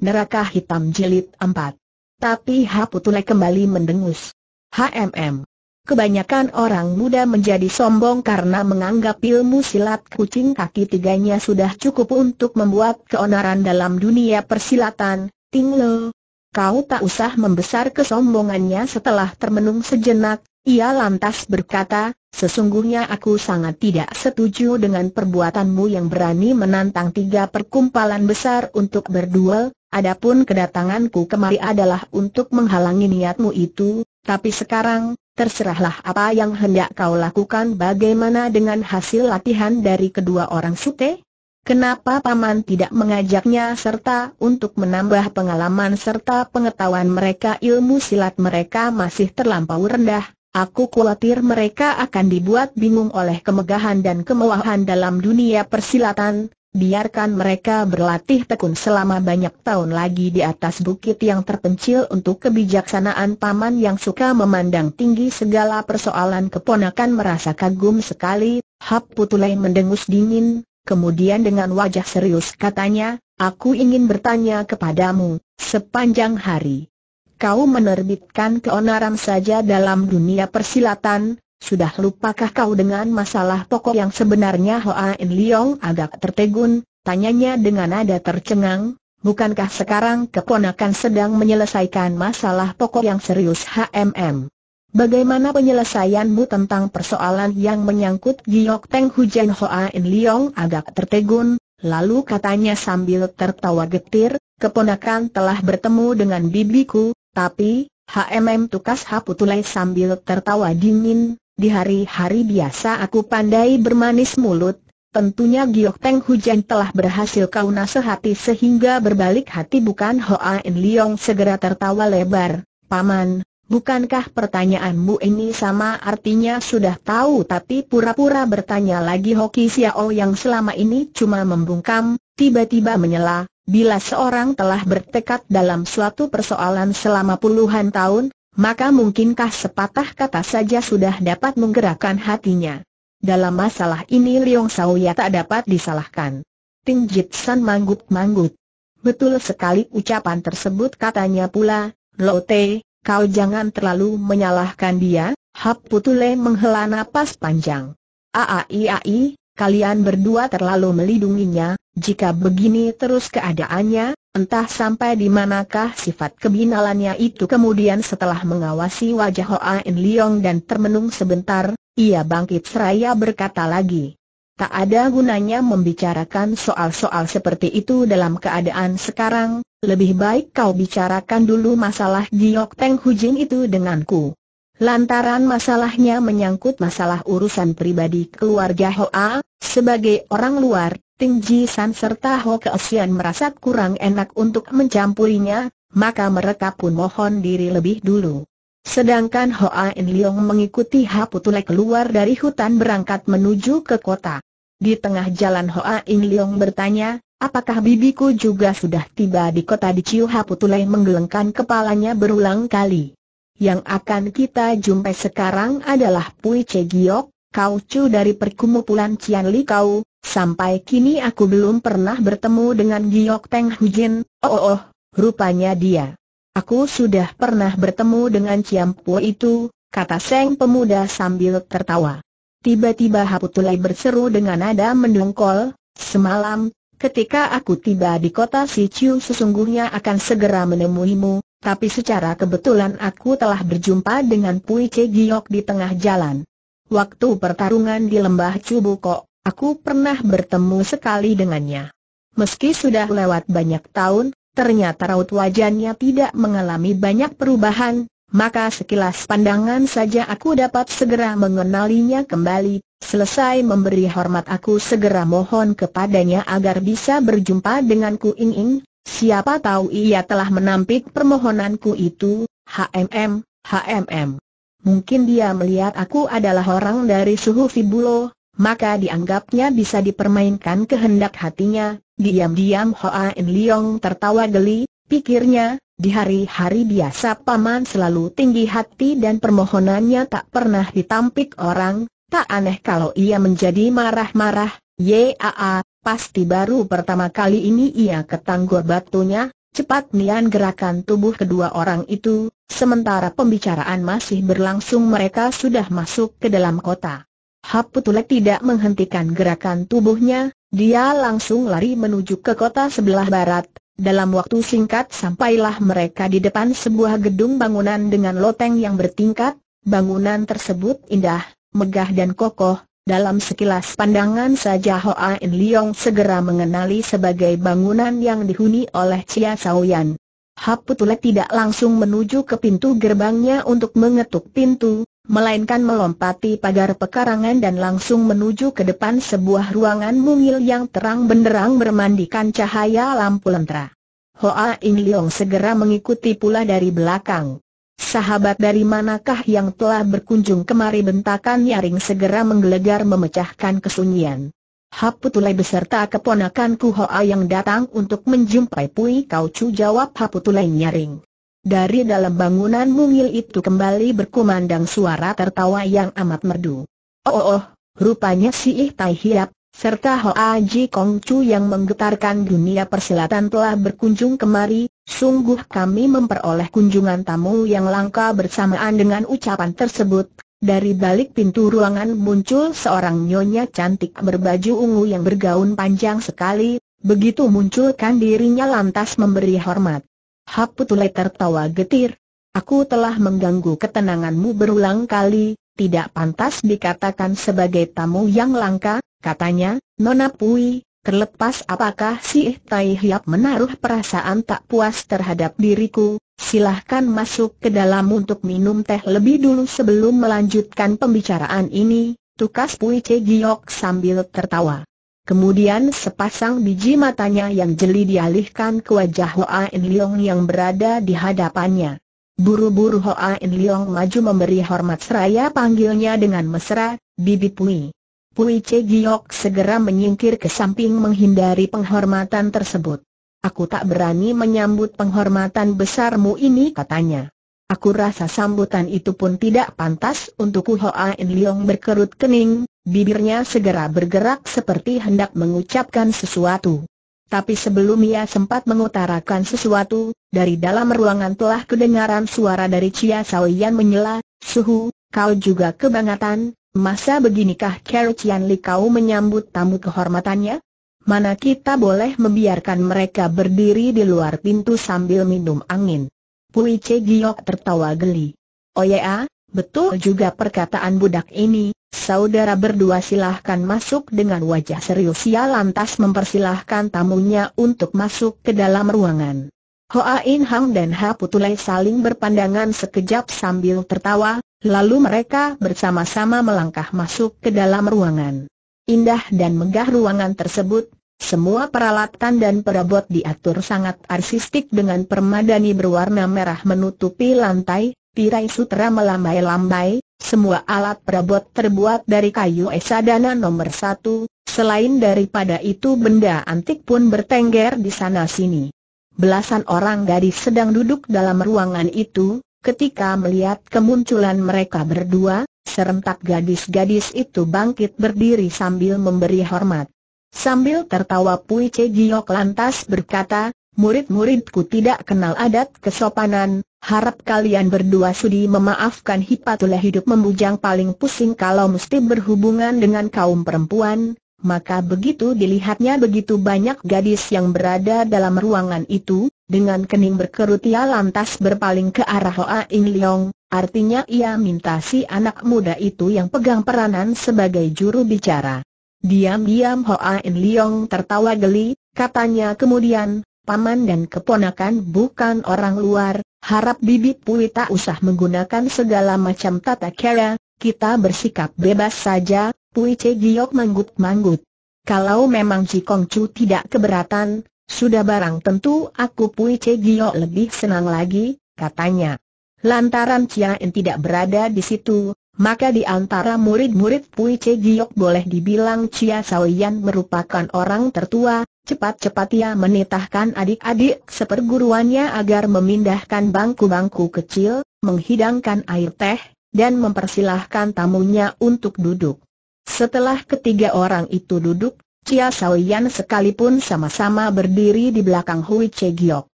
Neraka Hitam Jilid 4. Tapi Haputule kembali mendengus. HMM. Kebanyakan orang muda menjadi sombong karena menganggap ilmu silat kucing kaki tiganya sudah cukup untuk membuat keonaran dalam dunia persilatan. Tinglo. Kau tak usah membesar kesombongannya setelah termenung sejenak, ia lantas berkata, sesungguhnya aku sangat tidak setuju dengan perbuatanmu yang berani menantang tiga perkumpalan besar untuk berduel, Adapun kedatanganku kemari adalah untuk menghalangi niatmu itu, tapi sekarang, terserahlah apa yang hendak kau lakukan. Bagaimana dengan hasil latihan dari kedua orang sute? Kenapa Paman tidak mengajaknya serta untuk menambah pengalaman serta pengetahuan mereka? Ilmu silat mereka masih terlampau rendah, aku khawatir mereka akan dibuat bingung oleh kemegahan dan kemewahan dalam dunia persilatan, Biarkan mereka berlatih tekun selama banyak tahun lagi di atas bukit yang terpencil untuk kebijaksanaan paman yang suka memandang tinggi segala persoalan keponakan merasa kagum sekali, Hap Putulai mendengus dingin, kemudian dengan wajah serius katanya, aku ingin bertanya kepadamu, sepanjang hari. Kau menerbitkan keonaran saja dalam dunia persilatan, sudah lupakah kau dengan masalah pokok yang sebenarnya Hoa In Leong agak tertegun, tanyanya dengan nada tercengang, bukankah sekarang keponakan sedang menyelesaikan masalah pokok yang serius HMM? Bagaimana penyelesaianmu tentang persoalan yang menyangkut Giok Teng Hujan Hoa In Leong agak tertegun, lalu katanya sambil tertawa getir, keponakan telah bertemu dengan bibiku, tapi, HMM tukas Haputulai sambil tertawa dingin, di hari-hari biasa aku pandai bermanis mulut, tentunya Giok Teng Hujan telah berhasil kau nasihati sehingga berbalik hati bukan Hoa In Leong segera tertawa lebar, Paman, bukankah pertanyaanmu ini sama? Artinya sudah tahu tapi pura-pura bertanya lagi. Hoki Xiao yang selama ini cuma membungkam, tiba-tiba menyela, bila seorang telah bertekad dalam suatu persoalan selama puluhan tahun, maka mungkinkah sepatah kata saja sudah dapat menggerakkan hatinya. Dalam masalah ini Liong Sauya tak dapat disalahkan. Ting Jit San manggut-manggut. Betul sekali ucapan tersebut katanya pula, Lote, kau jangan terlalu menyalahkan dia, Hap Putule menghela napas panjang. Aai ai, kalian berdua terlalu melindunginya, jika begini terus keadaannya, Entah sampai di manakah sifat kebinalannya itu kemudian setelah mengawasi wajah Hoa In Leong dan termenung sebentar, ia bangkit seraya berkata lagi. Tak ada gunanya membicarakan soal-soal seperti itu dalam keadaan sekarang, lebih baik kau bicarakan dulu masalah Giok Teng Hujin itu denganku. Lantaran masalahnya menyangkut masalah urusan pribadi keluarga Hoa, sebagai orang luar, Ting Ji San serta Ho Keosian merasa kurang enak untuk mencampurinya, maka mereka pun mohon diri lebih dulu. Sedangkan Hoa In Leong mengikuti Haputule keluar dari hutan berangkat menuju ke kota. Di tengah jalan Hoa In Leong bertanya, apakah bibiku juga sudah tiba di kota di Ciu Haputule menggelengkan kepalanya berulang kali. Yang akan kita jumpai sekarang adalah Pui Che Giok, Kau Chu dari perkumpulan Cian Li Kau, Sampai kini aku belum pernah bertemu dengan Giok Teng Hujin, oh, oh oh, rupanya dia. Aku sudah pernah bertemu dengan Ciampu itu, kata Seng pemuda sambil tertawa. Tiba-tiba Haputulai berseru dengan nada mendongkol, semalam, ketika aku tiba di kota Siciu sesungguhnya akan segera menemuimu, tapi secara kebetulan aku telah berjumpa dengan Pui Che Giok di tengah jalan. Waktu pertarungan di lembah Cubukok, Aku pernah bertemu sekali dengannya. Meski sudah lewat banyak tahun, ternyata raut wajahnya tidak mengalami banyak perubahan, maka sekilas pandangan saja aku dapat segera mengenalinya kembali. Selesai memberi hormat aku segera mohon kepadanya agar bisa berjumpa denganku Ing Ing, siapa tahu ia telah menampik permohonanku itu, HMM, HMM. Mungkin dia melihat aku adalah orang dari suhu Fibulo, maka dianggapnya bisa dipermainkan kehendak hatinya, diam-diam Hoa In Leong tertawa geli, pikirnya, di hari-hari biasa paman selalu tinggi hati dan permohonannya tak pernah ditampik orang, tak aneh kalau ia menjadi marah-marah, yaa, pasti baru pertama kali ini ia ketanggor batunya, cepat nian gerakan tubuh kedua orang itu, sementara pembicaraan masih berlangsung mereka sudah masuk ke dalam kota. Haputulek tidak menghentikan gerakan tubuhnya, dia langsung lari menuju ke kota sebelah barat, dalam waktu singkat sampailah mereka di depan sebuah gedung bangunan dengan loteng yang bertingkat, bangunan tersebut indah, megah dan kokoh, dalam sekilas pandangan saja Hoa In Leong segera mengenali sebagai bangunan yang dihuni oleh Chia Saoyan. Haputule tidak langsung menuju ke pintu gerbangnya untuk mengetuk pintu, melainkan melompati pagar pekarangan dan langsung menuju ke depan sebuah ruangan mungil yang terang benderang bermandikan cahaya lampu lentera. Hoa In Leong segera mengikuti pula dari belakang. Sahabat dari manakah yang telah berkunjung kemari bentakan nyaring segera menggelegar memecahkan kesunyian. Haputulai beserta keponakanku Hoa yang datang untuk menjumpai Pui Kau Chu jawab Haputulai nyaring. Dari dalam bangunan mungil itu kembali berkumandang suara tertawa yang amat merdu. Oh oh, oh rupanya si Ih Tai Hiap, serta Hoa Ji Kong Chu yang menggetarkan dunia persilatan telah berkunjung kemari, Sungguh kami memperoleh kunjungan tamu yang langka bersamaan dengan ucapan tersebut. Dari balik pintu ruangan muncul seorang nyonya cantik berbaju ungu yang bergaun panjang sekali, begitu munculkan dirinya lantas memberi hormat. Haputule tertawa getir. Aku telah mengganggu ketenanganmu berulang kali, tidak pantas dikatakan sebagai tamu yang langka, katanya, Nona Pui, Terlepas apakah si Tai Hiap menaruh perasaan tak puas terhadap diriku, silahkan masuk ke dalam untuk minum teh lebih dulu sebelum melanjutkan pembicaraan ini, tukas Pui Che Giok sambil tertawa. Kemudian sepasang biji matanya yang jeli dialihkan ke wajah Hoa In Leong yang berada di hadapannya. Buru-buru Hoa In Leong maju memberi hormat seraya panggilnya dengan mesra, Bibi Pui. Pui Che Giok segera menyingkir ke samping menghindari penghormatan tersebut. Aku tak berani menyambut penghormatan besarmu ini katanya. Aku rasa sambutan itu pun tidak pantas untuk Hoa In Leong berkerut kening, bibirnya segera bergerak seperti hendak mengucapkan sesuatu. Tapi sebelum ia sempat mengutarakan sesuatu, dari dalam ruangan telah kedengaran suara dari Chia Saoyan menyela, Suhu, kau juga kebangetan, Masa beginikah Carol Chian Li kau menyambut tamu kehormatannya? Mana kita boleh membiarkan mereka berdiri di luar pintu sambil minum angin? Pui Che Giok tertawa geli. Oh ya, betul juga perkataan budak ini, saudara berdua silahkan masuk dengan wajah serius ia lantas mempersilahkan tamunya untuk masuk ke dalam ruangan. Hoa In Hang dan Ha Putulai saling berpandangan sekejap sambil tertawa, lalu mereka bersama-sama melangkah masuk ke dalam ruangan. Indah dan megah ruangan tersebut, semua peralatan dan perabot diatur sangat artistik dengan permadani berwarna merah menutupi lantai, tirai sutra melambai-lambai, semua alat perabot terbuat dari kayu esadana nomor satu, selain daripada itu benda antik pun bertengger di sana-sini. Belasan orang gadis sedang duduk dalam ruangan itu, ketika melihat kemunculan mereka berdua, serentak gadis-gadis itu bangkit berdiri sambil memberi hormat. Sambil tertawa Pui Che Giok lantas berkata, murid-muridku tidak kenal adat kesopanan, harap kalian berdua sudi memaafkan Hipatullah hidup membujang paling pusing kalau mesti berhubungan dengan kaum perempuan, maka begitu dilihatnya begitu banyak gadis yang berada dalam ruangan itu, dengan kening berkerut ia lantas berpaling ke arah Hoa In Leong, artinya ia minta si anak muda itu yang pegang peranan sebagai juru bicara. Diam-diam Hoa In Leong tertawa geli, katanya kemudian, paman dan keponakan bukan orang luar, harap bibi Pui tak usah menggunakan segala macam tata cara, kita bersikap bebas saja, Pui Che Giok manggut-manggut. Kalau memang Ji Kong Chu tidak keberatan, sudah barang tentu aku Pui Che Giok lebih senang lagi, katanya. Lantaran Chia En tidak berada di situ, maka di antara murid-murid Pui Che Giok boleh dibilang Chia Saoyan merupakan orang tertua, cepat-cepat ia menitahkan adik-adik seperguruannya agar memindahkan bangku-bangku kecil, menghidangkan air teh, dan mempersilahkan tamunya untuk duduk. Setelah ketiga orang itu duduk, Chia Saoyan sekalipun sama-sama berdiri di belakang Hui Che Giok.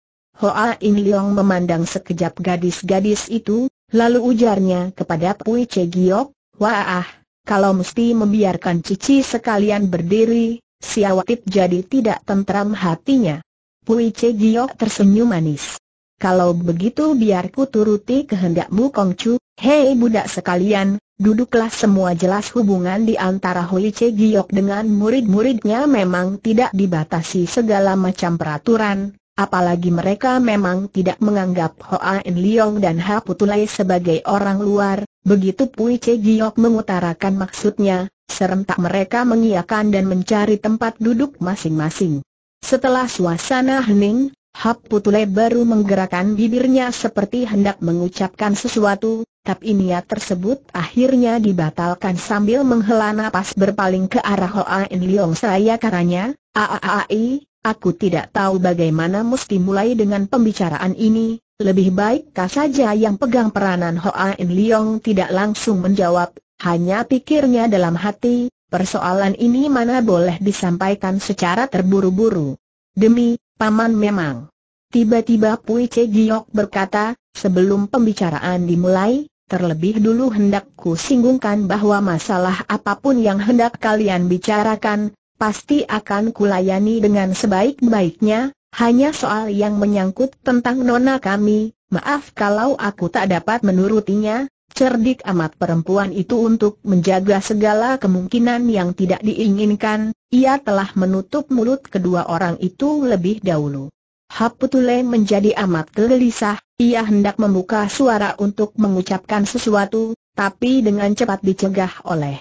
Hoa In Leong memandang sekejap gadis-gadis itu, lalu ujarnya kepada Pui Che Giok, Wah, kalau mesti membiarkan Cici sekalian berdiri, Siawatit jadi tidak tentram hatinya. Pui Che Giok tersenyum manis. Kalau begitu biar ku turuti kehendakmu Kongcu, hei budak sekalian, duduklah semua jelas hubungan di antara Hui Che Giok dengan murid-muridnya memang tidak dibatasi segala macam peraturan, apalagi mereka memang tidak menganggap Hoa In Leong dan Ha Putulai sebagai orang luar, begitu Pui Che Giok mengutarakan maksudnya, serentak mereka mengiyakan dan mencari tempat duduk masing-masing. Setelah suasana hening, Ha Putulai baru menggerakkan bibirnya seperti hendak mengucapkan sesuatu, tapi niat tersebut akhirnya dibatalkan sambil menghela napas berpaling ke arah Hoa In Leong seraya karanya, Aaai, Aku tidak tahu bagaimana mesti mulai dengan pembicaraan ini, lebih baik kau saja yang pegang peranan Hoa In Leong tidak langsung menjawab, hanya pikirnya dalam hati, persoalan ini mana boleh disampaikan secara terburu-buru. Demi, Paman memang. Tiba-tiba Pui Che Giok berkata, sebelum pembicaraan dimulai, terlebih dulu hendak ku singgungkan bahwa masalah apa pun yang hendak kalian bicarakan, pasti akan kulayani dengan sebaik-baiknya, hanya soal yang menyangkut tentang nona kami, maaf kalau aku tak dapat menurutinya, cerdik amat perempuan itu untuk menjaga segala kemungkinan yang tidak diinginkan, ia telah menutup mulut kedua orang itu lebih dahulu. Haputule menjadi amat gelisah, ia hendak membuka suara untuk mengucapkan sesuatu, tapi dengan cepat dicegah oleh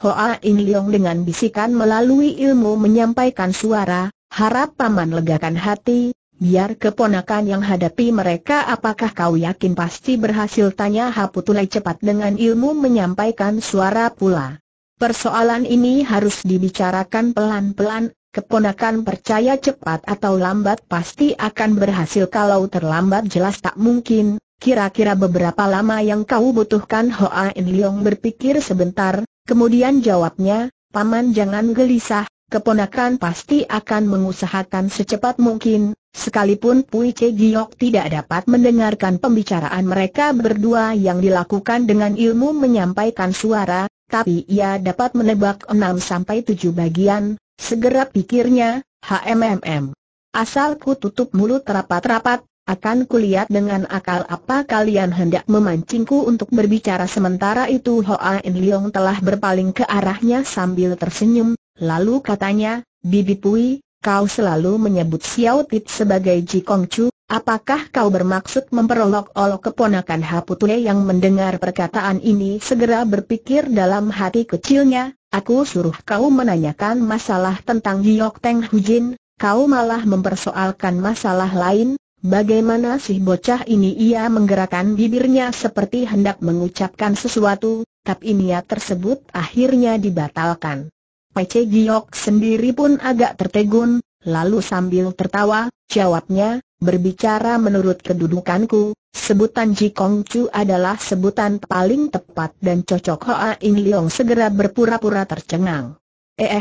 Hoa In Leong dengan bisikan melalui ilmu menyampaikan suara, harap paman legakan hati, biar keponakan yang hadapi mereka apakah kau yakin? Pasti berhasil tanya Haputulai cepat dengan ilmu menyampaikan suara pula. Persoalan ini harus dibicarakan pelan-pelan, keponakan percaya cepat atau lambat pasti akan berhasil. Kalau terlambat jelas tak mungkin, kira-kira beberapa lama yang kau butuhkan? Hoa In Leong berpikir sebentar, Kemudian jawabnya, Paman jangan gelisah, keponakan pasti akan mengusahakan secepat mungkin, sekalipun Pui Che Giok tidak dapat mendengarkan pembicaraan mereka berdua yang dilakukan dengan ilmu menyampaikan suara, tapi ia dapat menebak 6 sampai 7 bagian, segera pikirnya, HMMM. Asalku tutup mulut rapat-rapat, akan kulihat dengan akal apa kalian hendak memancingku untuk berbicara sementara itu Hoa In Leong telah berpaling ke arahnya sambil tersenyum, lalu katanya, Bibi Pui, kau selalu menyebut Xiao Tit sebagai Ji Kong Chu, apakah kau bermaksud memperolok-olok keponakan Haputule yang mendengar perkataan ini segera berpikir dalam hati kecilnya, aku suruh kau menanyakan masalah tentang Giok Teng Hujin, kau malah mempersoalkan masalah lain, Bagaimana sih bocah ini ia menggerakkan bibirnya seperti hendak mengucapkan sesuatu, tapi niat tersebut akhirnya dibatalkan. Pece Giok sendiri pun agak tertegun, lalu sambil tertawa, jawabnya, berbicara menurut kedudukanku, sebutan Ji Kong Chu adalah sebutan paling tepat dan cocok Hoa In Leong segera berpura-pura tercengang. Eh,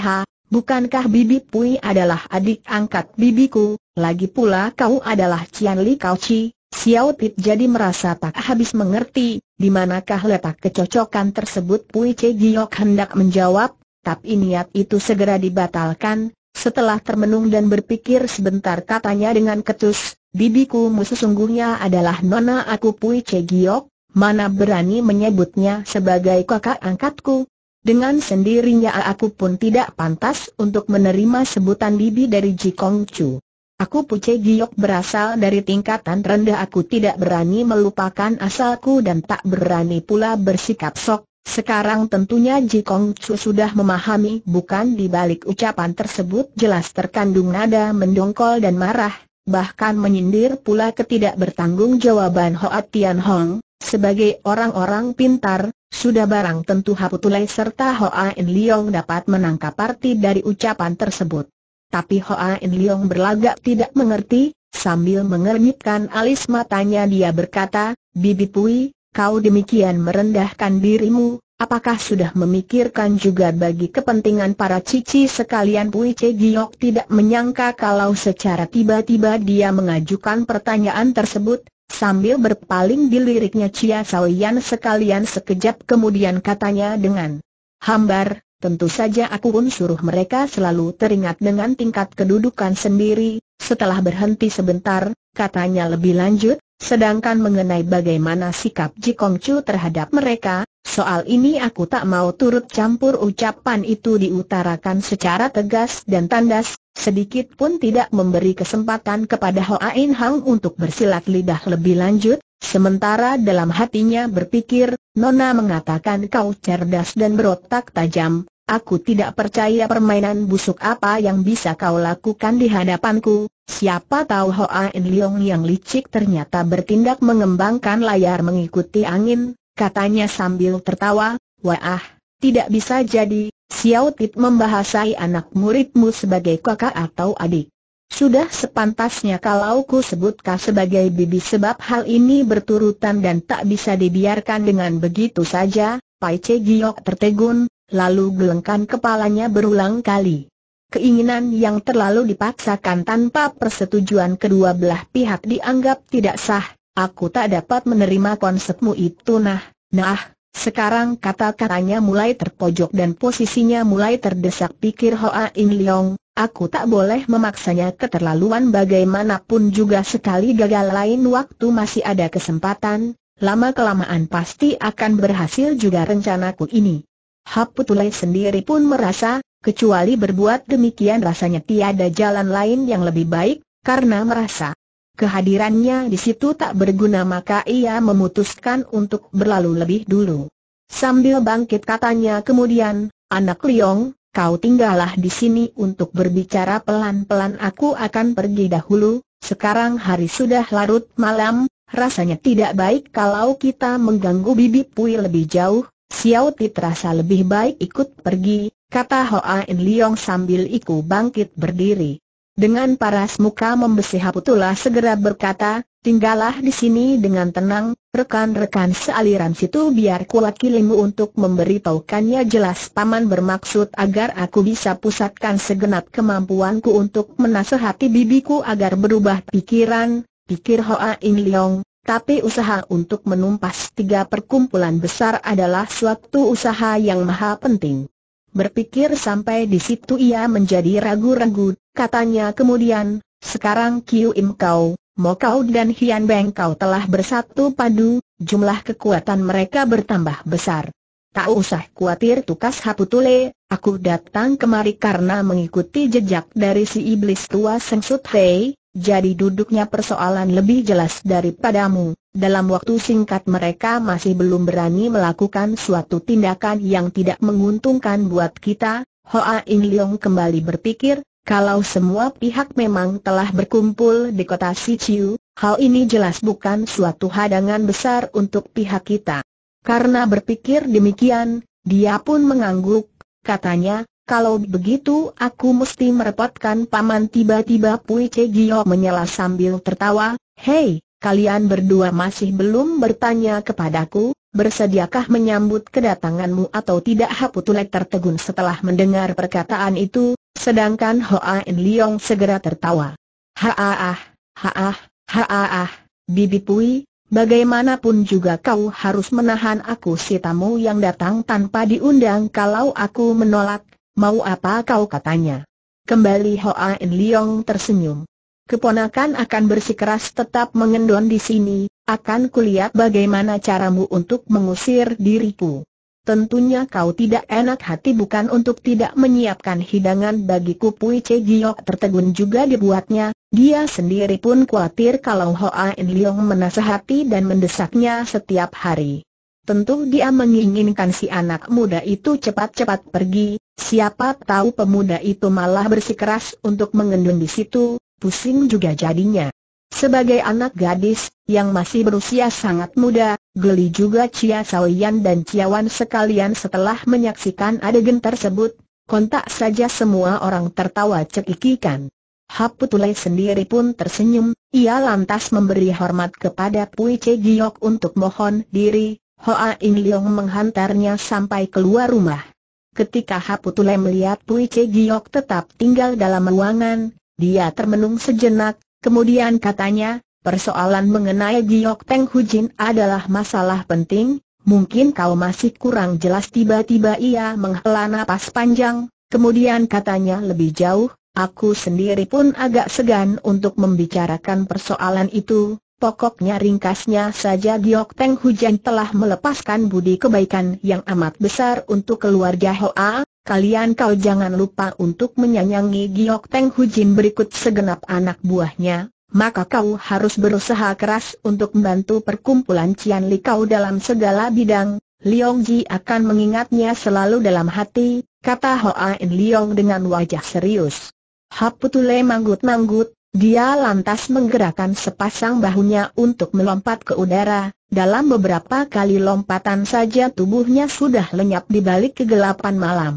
bukankah Bibi Pui adalah adik angkat bibiku, lagi pula kau adalah Cian Li Kau Chi, Xiao Tit jadi merasa tak habis mengerti, di manakah letak kecocokan tersebut? Pui Che Giok hendak menjawab, tapi niat itu segera dibatalkan, setelah termenung dan berpikir sebentar katanya dengan ketus, bibiku musuh sungguhnya adalah nona aku Pui Che Giok, mana berani menyebutnya sebagai kakak angkatku, dengan sendirinya aku pun tidak pantas untuk menerima sebutan bibi dari Ji Kong Chu. Aku Puce Giok berasal dari tingkatan rendah aku tidak berani melupakan asalku dan tak berani pula bersikap sok. Sekarang tentunya Jikong Chu sudah memahami bukan di balik ucapan tersebut jelas terkandung nada mendongkol dan marah, bahkan menyindir pula ketidak bertanggung jawaban Hoa Tian Hong, sebagai orang-orang pintar, sudah barang tentu Haputulai serta Hoa In Leong dapat menangkap arti dari ucapan tersebut. Tapi Hoa In Leong berlagak tidak mengerti, sambil mengernyitkan alis matanya dia berkata, Bibi Pui, kau demikian merendahkan dirimu, Apakah sudah memikirkan juga bagi kepentingan para cici sekalian? Pui Che Giok tidak menyangka kalau secara tiba-tiba dia mengajukan pertanyaan tersebut, sambil berpaling di liriknya Chia Saoyan sekalian sekejap kemudian katanya dengan hambar, tentu saja aku pun suruh mereka selalu teringat dengan tingkat kedudukan sendiri, setelah berhenti sebentar, katanya lebih lanjut, sedangkan mengenai bagaimana sikap Jikong Chu terhadap mereka, Soal ini aku tak mau turut campur ucapan itu diutarakan secara tegas dan tandas, sedikit pun tidak memberi kesempatan kepada Hoa In Hang untuk bersilat lidah lebih lanjut, sementara dalam hatinya berpikir, Nona mengatakan kau cerdas dan berotak tajam, aku tidak percaya permainan busuk apa yang bisa kau lakukan di hadapanku, siapa tahu Hoa In Leong yang licik ternyata bertindak mengembangkan layar mengikuti angin, katanya sambil tertawa, wah, tidak bisa jadi, Xiao Tit membahasai anak muridmu sebagai kakak atau adik. Sudah sepantasnya kalau ku sebut kau sebagai bibi sebab hal ini berturutan dan tak bisa dibiarkan dengan begitu saja, Pai Che Giok tertegun, lalu gelengkan kepalanya berulang kali. Keinginan yang terlalu dipaksakan tanpa persetujuan kedua belah pihak dianggap tidak sah, Aku tak dapat menerima konsepmu itu nah, nah, sekarang kata-katanya mulai terpojok dan posisinya mulai terdesak pikir Hoa In Leong, aku tak boleh memaksanya keterlaluan bagaimanapun juga sekali gagal lain waktu masih ada kesempatan, lama-kelamaan pasti akan berhasil juga rencanaku ini. Haputulai sendiri pun merasa, kecuali berbuat demikian rasanya tiada jalan lain yang lebih baik, karena merasa kehadirannya di situ tak berguna maka ia memutuskan untuk berlalu lebih dulu. Sambil bangkit katanya kemudian, anak Liong, kau tinggallah di sini untuk berbicara pelan-pelan. Aku akan pergi dahulu, sekarang hari sudah larut malam, rasanya tidak baik kalau kita mengganggu Bibi Pui lebih jauh, Xiao Ti terasa lebih baik ikut pergi, kata Hoa In Liong sambil ikut bangkit berdiri. Dengan paras muka membesi Haputula segera berkata, tinggallah di sini dengan tenang, rekan-rekan sealiran situ biar kuwakilimu untuk memberitahukannya jelas Paman bermaksud agar aku bisa pusatkan segenap kemampuanku untuk menasehati bibiku agar berubah pikiran, pikir Hoa In Leong, tapi usaha untuk menumpas tiga perkumpulan besar adalah suatu usaha yang maha penting. Berpikir sampai di situ ia menjadi ragu-ragu, katanya kemudian, sekarang Kiu Im Kau, Mo Kau dan Hian Beng Kau telah bersatu padu, jumlah kekuatan mereka bertambah besar. Tak usah khawatir tukas Haputule, aku datang kemari karena mengikuti jejak dari si iblis tua Seng Sut Hei, jadi duduknya persoalan lebih jelas daripadamu. Dalam waktu singkat mereka masih belum berani melakukan suatu tindakan yang tidak menguntungkan buat kita. Hoa In Leong kembali berpikir, kalau semua pihak memang telah berkumpul di kota Sichiu, hal ini jelas bukan suatu hadangan besar untuk pihak kita. Karena berpikir demikian, dia pun mengangguk, katanya, kalau begitu aku mesti merepotkan paman. Tiba-tiba Pui Che Gio menyela sambil tertawa, Hei, kalian berdua masih belum bertanya kepadaku, bersediakah menyambut kedatanganmu atau tidak? Haputulek tertegun setelah mendengar perkataan itu, sedangkan Hoa In Liong segera tertawa. Haaah, haaah, haaah, Bibi Pui, bagaimanapun juga kau harus menahan aku si tamu yang datang tanpa diundang kalau aku menolak, Mau apa kau katanya? Kembali Hoa In Leong tersenyum. Keponakan akan bersikeras tetap mengendon di sini, akan kulihat bagaimana caramu untuk mengusir diriku. Tentunya kau tidak enak hati bukan untuk tidak menyiapkan hidangan bagiku Pui Che Giok tertegun juga dibuatnya, dia sendiri pun khawatir kalau Hoa In Leong menasehati dan mendesaknya setiap hari. Tentu dia menginginkan si anak muda itu cepat-cepat pergi, siapa tahu pemuda itu malah bersikeras untuk mengendun di situ, pusing juga jadinya. Sebagai anak gadis, yang masih berusia sangat muda, geli juga Chia Saoyan dan Ciawan sekalian setelah menyaksikan adegan tersebut, kontak saja semua orang tertawa cekikikan. Haputulai sendiri pun tersenyum, ia lantas memberi hormat kepada Pui Che Giok untuk mohon diri, Hoa In Leong menghantarnya sampai keluar rumah. Ketika Haputule melihat Pui Che Giok tetap tinggal dalam ruangan, dia termenung sejenak, kemudian katanya, persoalan mengenai Giok Teng Hujin adalah masalah penting, mungkin kau masih kurang jelas. Tiba-tiba ia menghela napas panjang, kemudian katanya lebih jauh, aku sendiri pun agak segan untuk membicarakan persoalan itu, Pokoknya ringkasnya saja Giok Teng Hujan telah melepaskan budi kebaikan yang amat besar untuk keluarga Hoa, kalian kau jangan lupa untuk menyayangi Giok Teng Hujin berikut segenap anak buahnya, maka kau harus berusaha keras untuk membantu perkumpulan Cian Li kau dalam segala bidang, Liong Ji akan mengingatnya selalu dalam hati, kata Hoa In Liong dengan wajah serius. Haputule manggut-manggut, dia lantas menggerakkan sepasang bahunya untuk melompat ke udara, dalam beberapa kali lompatan saja tubuhnya sudah lenyap di balik kegelapan malam.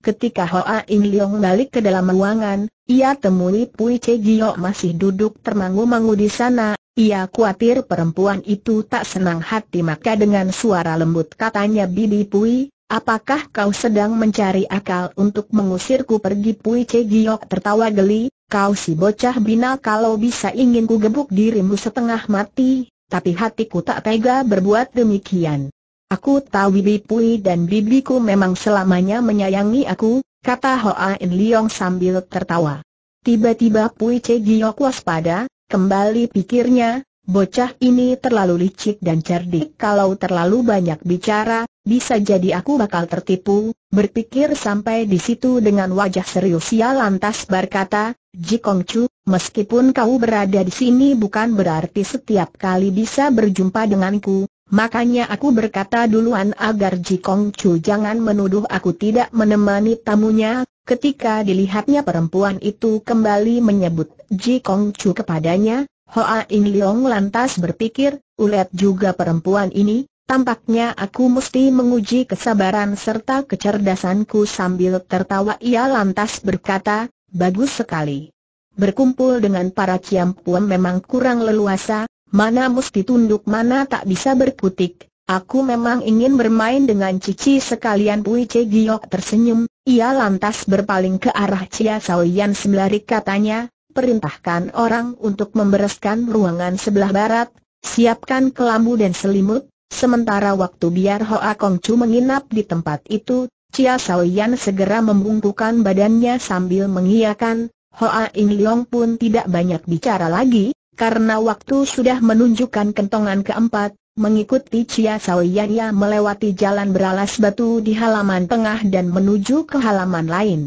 Ketika Hoa In Leong balik ke dalam ruangan, ia temui Pui Che Gio masih duduk termangu-mangu di sana, ia khawatir perempuan itu tak senang hati maka dengan suara lembut katanya Bibi Pui, apakah kau sedang mencari akal untuk mengusirku pergi? Pui Che Giok tertawa geli, Kau si bocah bina kalau bisa ingin ku gebuk dirimu setengah mati, tapi hatiku tak tega berbuat demikian. Aku tahu Bibi Pui dan bibiku memang selamanya menyayangi aku, kata Hoa In Leong sambil tertawa. Tiba-tiba Pui Che Giok waspada, kembali pikirnya, bocah ini terlalu licik dan cerdik kalau terlalu banyak bicara, bisa jadi aku bakal tertipu, berpikir sampai di situ dengan wajah serius ia lantas berkata, Jikong Chu, meskipun kau berada di sini bukan berarti setiap kali bisa berjumpa denganku, makanya aku berkata duluan agar Jikong Chu jangan menuduh aku tidak menemani tamunya, ketika dilihatnya perempuan itu kembali menyebut Jikong Chu kepadanya, Hoa In Leong lantas berpikir, ulet juga perempuan ini, Tampaknya aku mesti menguji kesabaran serta kecerdasanku. Sambil tertawa ia lantas berkata, Bagus sekali. Berkumpul dengan para ciampuan memang kurang leluasa, mana mesti tunduk mana tak bisa berkutik. Aku memang ingin bermain dengan Cici sekalian Pui Che Giok tersenyum, ia lantas berpaling ke arah Cia Saoyan sembari katanya, perintahkan orang untuk membereskan ruangan sebelah barat, siapkan kelambu dan selimut, sementara waktu biar Hoa Kong Chu menginap di tempat itu, Chia Saoyan segera membungkukkan badannya sambil mengiyakan, Hoa In Leong pun tidak banyak bicara lagi, karena waktu sudah menunjukkan kentongan keempat, mengikuti Chia Saoyan ia melewati jalan beralas batu di halaman tengah dan menuju ke halaman lain.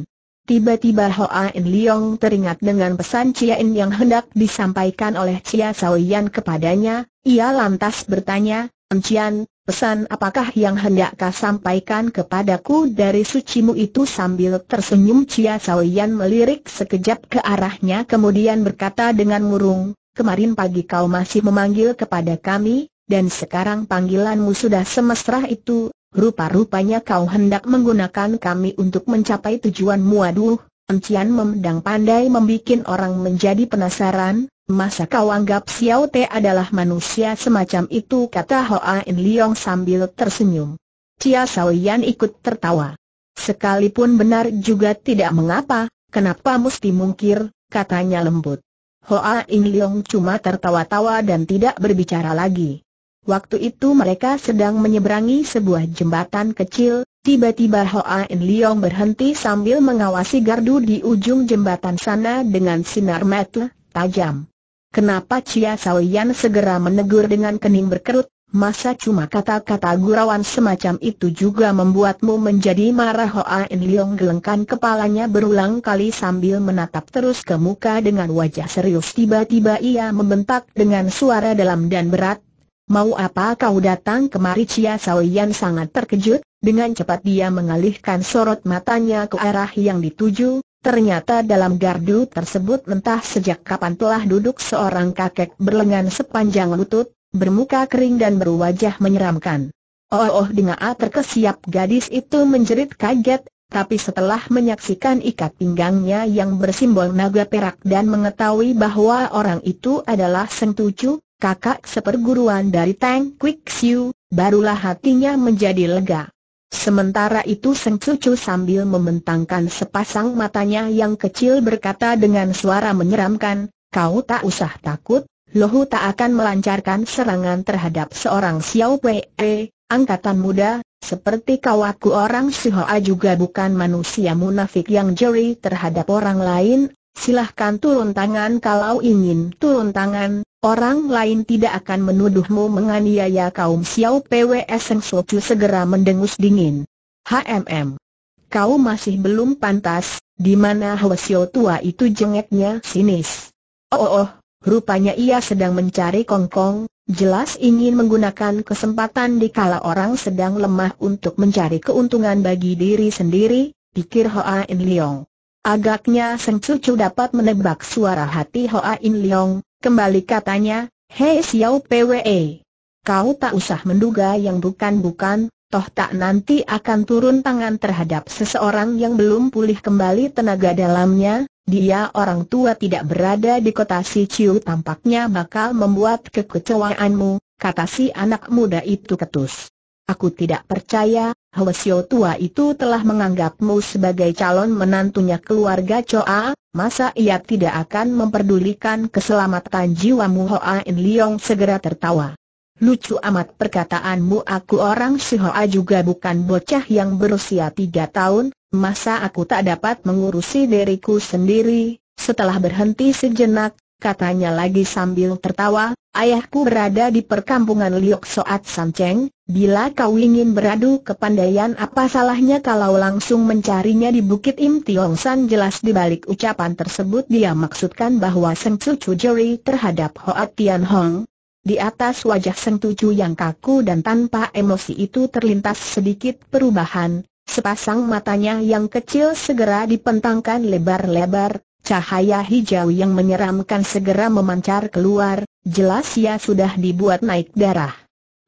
Tiba-tiba Hoa In Leong teringat dengan pesan Chia In yang hendak disampaikan oleh Chia Saoyan kepadanya, ia lantas bertanya, Encian, pesan apakah yang hendak kau sampaikan kepadaku dari sucimu itu sambil tersenyum Chia Saoyan melirik sekejap ke arahnya kemudian berkata dengan murung, kemarin pagi kau masih memanggil kepada kami, dan sekarang panggilanmu sudah semesrah itu, rupa-rupanya kau hendak menggunakan kami untuk mencapai tujuanmu. Aduh, Encian memendang pandai membikin orang menjadi penasaran, Masa kau anggap Xiao Te adalah manusia semacam itu kata Hoa In Leong sambil tersenyum. Chia Yan ikut tertawa. Sekalipun benar juga tidak mengapa, kenapa mesti mungkir, katanya lembut. Hoa In Leong cuma tertawa-tawa dan tidak berbicara lagi. Waktu itu mereka sedang menyeberangi sebuah jembatan kecil, tiba-tiba Hoa In Leong berhenti sambil mengawasi gardu di ujung jembatan sana dengan sinar mata tajam. Kenapa Chia Saoyan segera menegur dengan kening berkerut, masa cuma kata-kata gurauan semacam itu juga membuatmu menjadi marah? Hoa In Leong gelengkan kepalanya berulang kali sambil menatap terus ke muka dengan wajah serius. Tiba-tiba ia membentak dengan suara dalam dan berat, Mau apa kau datang kemari? Chia Saoyan sangat terkejut, dengan cepat dia mengalihkan sorot matanya ke arah yang dituju, Ternyata dalam gardu tersebut entah sejak kapan telah duduk seorang kakek berlengan sepanjang lutut, bermuka kering dan berwajah menyeramkan. Oh oh dengan terkesiap gadis itu menjerit kaget, tapi setelah menyaksikan ikat pinggangnya yang bersimbol naga perak dan mengetahui bahwa orang itu adalah Seng Tucu, kakak seperguruan dari Tang Siu, barulah hatinya menjadi lega. Sementara itu Seng Cucu sambil membentangkan sepasang matanya yang kecil berkata dengan suara menyeramkan, kau tak usah takut, Lohu tak akan melancarkan serangan terhadap seorang Xiao Pei, angkatan muda, seperti kau aku orang Sihoa juga bukan manusia munafik yang jeri terhadap orang lain, silahkan turun tangan kalau ingin turun tangan, orang lain tidak akan menuduhmu menganiaya kaum Xiao PWS Seng Socu segera mendengus dingin. HMM. Kau masih belum pantas, di mana Hwasyo tua itu jengeknya sinis. Oh, oh, oh, rupanya ia sedang mencari kongkong, jelas ingin menggunakan kesempatan di kala orang sedang lemah untuk mencari keuntungan bagi diri sendiri, pikir Hoa In Leong. Agaknya Seng Cucu dapat menebak suara hati Hoa In Leong, kembali katanya, Hei Xiao Pwe, kau tak usah menduga yang bukan-bukan, toh tak nanti akan turun tangan terhadap seseorang yang belum pulih kembali tenaga dalamnya, dia orang tua tidak berada di kota Siciu tampaknya bakal membuat kekecewaanmu, kata si anak muda itu ketus. Aku tidak percaya, Hwasyo tua itu telah menganggapmu sebagai calon menantunya keluarga Choa, masa ia tidak akan memperdulikan keselamatan jiwamu Hoa In Leong segera tertawa. Lucu amat perkataanmu aku orang si Hoa juga bukan bocah yang berusia tiga tahun, Masa aku tak dapat mengurusi diriku sendiri? Setelah berhenti sejenak, katanya lagi sambil tertawa, ayahku berada di perkampungan Liok Soat Sanceng, bila kau ingin beradu kepandaian apa salahnya kalau langsung mencarinya di Bukit Im Tiong San jelas di balik ucapan tersebut dia maksudkan bahwa Seng Cucu jeri terhadap Hoa Tian Hong. Di atas wajah Seng Cucu yang kaku dan tanpa emosi itu terlintas sedikit perubahan, Sepasang matanya yang kecil segera dipentangkan lebar-lebar, cahaya hijau yang menyeramkan segera memancar keluar, jelas ia sudah dibuat naik darah.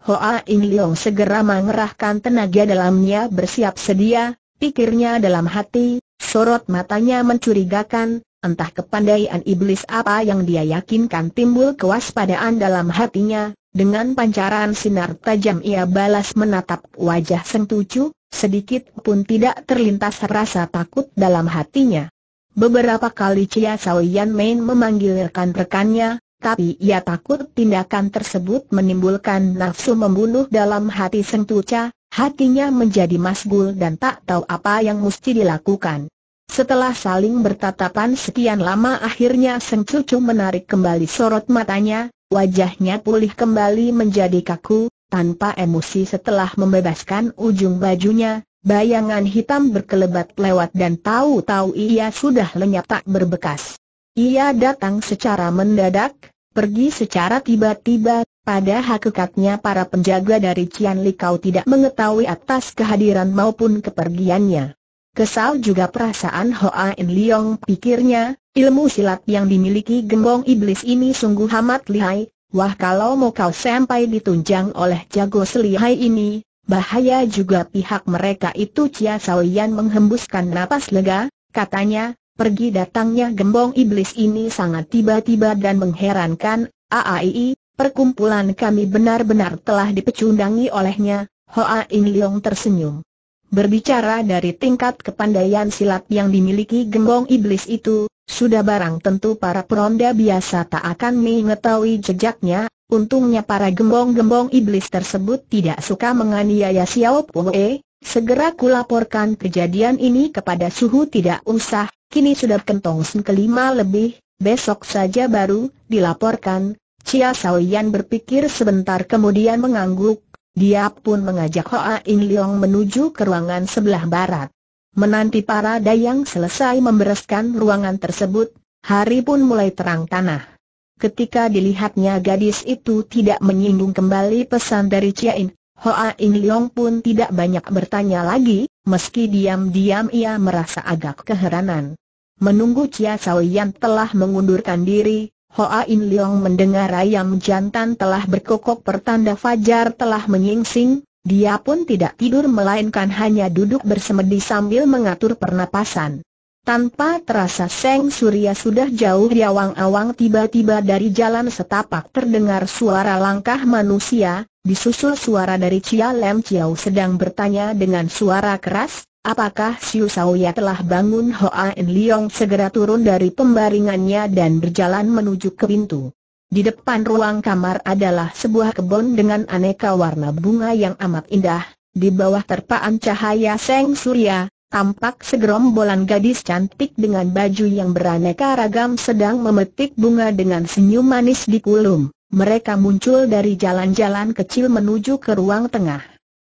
Hoa In Leong segera mengerahkan tenaga dalamnya bersiap sedia, pikirnya dalam hati, sorot matanya mencurigakan, entah kepandaian iblis apa yang dia yakinkan timbul kewaspadaan dalam hatinya, dengan pancaran sinar tajam ia balas menatap wajah Sentucu, sedikit pun tidak terlintas rasa takut dalam hatinya. Beberapa kali Chia Saoyan main memanggil rekan-rekannya, tapi ia takut tindakan tersebut menimbulkan nafsu membunuh dalam hati Sengtuca, hatinya menjadi masgul dan tak tahu apa yang mesti dilakukan. Setelah saling bertatapan sekian lama akhirnya Seng Cucu menarik kembali sorot matanya, wajahnya pulih kembali menjadi kaku, tanpa emosi setelah membebaskan ujung bajunya, bayangan hitam berkelebat lewat dan tahu-tahu ia sudah lenyap tak berbekas. Ia datang secara mendadak, pergi secara tiba-tiba, pada hakikatnya para penjaga dari Cian Likau tidak mengetahui atas kehadiran maupun kepergiannya. Kesal juga perasaan Hoa In Leong pikirnya, ilmu silat yang dimiliki gembong iblis ini sungguh amat lihai, Wah kalau mau kau sampai ditunjang oleh jago selihai ini, bahaya juga pihak mereka itu Chia Saoyan menghembuskan napas lega, katanya, pergi datangnya gembong iblis ini sangat tiba-tiba dan mengherankan, AAI, perkumpulan kami benar-benar telah dipecundangi olehnya, Hoa In Leong tersenyum. Berbicara dari tingkat kepandaian silat yang dimiliki gembong iblis itu, sudah barang tentu para peronda biasa tak akan mengetahui jejaknya, untungnya para gembong-gembong iblis tersebut tidak suka menganiaya Xiao Pue, segera kulaporkan kejadian ini kepada suhu tidak usah, kini sudah kentong sen kelima lebih, besok saja baru dilaporkan, Chia Saoyan berpikir sebentar kemudian mengangguk, dia pun mengajak Hoa In Leong menuju ke ruangan sebelah barat. Menanti para dayang selesai membereskan ruangan tersebut, hari pun mulai terang tanah. Ketika dilihatnya gadis itu tidak menyinggung kembali pesan dari Ciain, Hoa In Leong pun tidak banyak bertanya lagi, meski diam-diam ia merasa agak keheranan. Menunggu Chia Saoyan telah mengundurkan diri, Hoa In Leong mendengar ayam jantan telah berkokok pertanda fajar telah menyingsing, dia pun tidak tidur melainkan hanya duduk bersemedi sambil mengatur pernapasan. Tanpa terasa Seng Surya sudah jauh di awang-awang tiba-tiba dari jalan setapak terdengar suara langkah manusia, disusul suara dari Chia Lem Chiao sedang bertanya dengan suara keras, apakah Siu Sauya telah bangun Hoa En Liong segera turun dari pembaringannya dan berjalan menuju ke pintu. Di depan ruang kamar adalah sebuah kebun dengan aneka warna bunga yang amat indah, di bawah terpaan cahaya Seng Surya, Tampak segerombolan gadis cantik dengan baju yang beraneka ragam sedang memetik bunga dengan senyum manis di kulum. Mereka muncul dari jalan-jalan kecil menuju ke ruang tengah.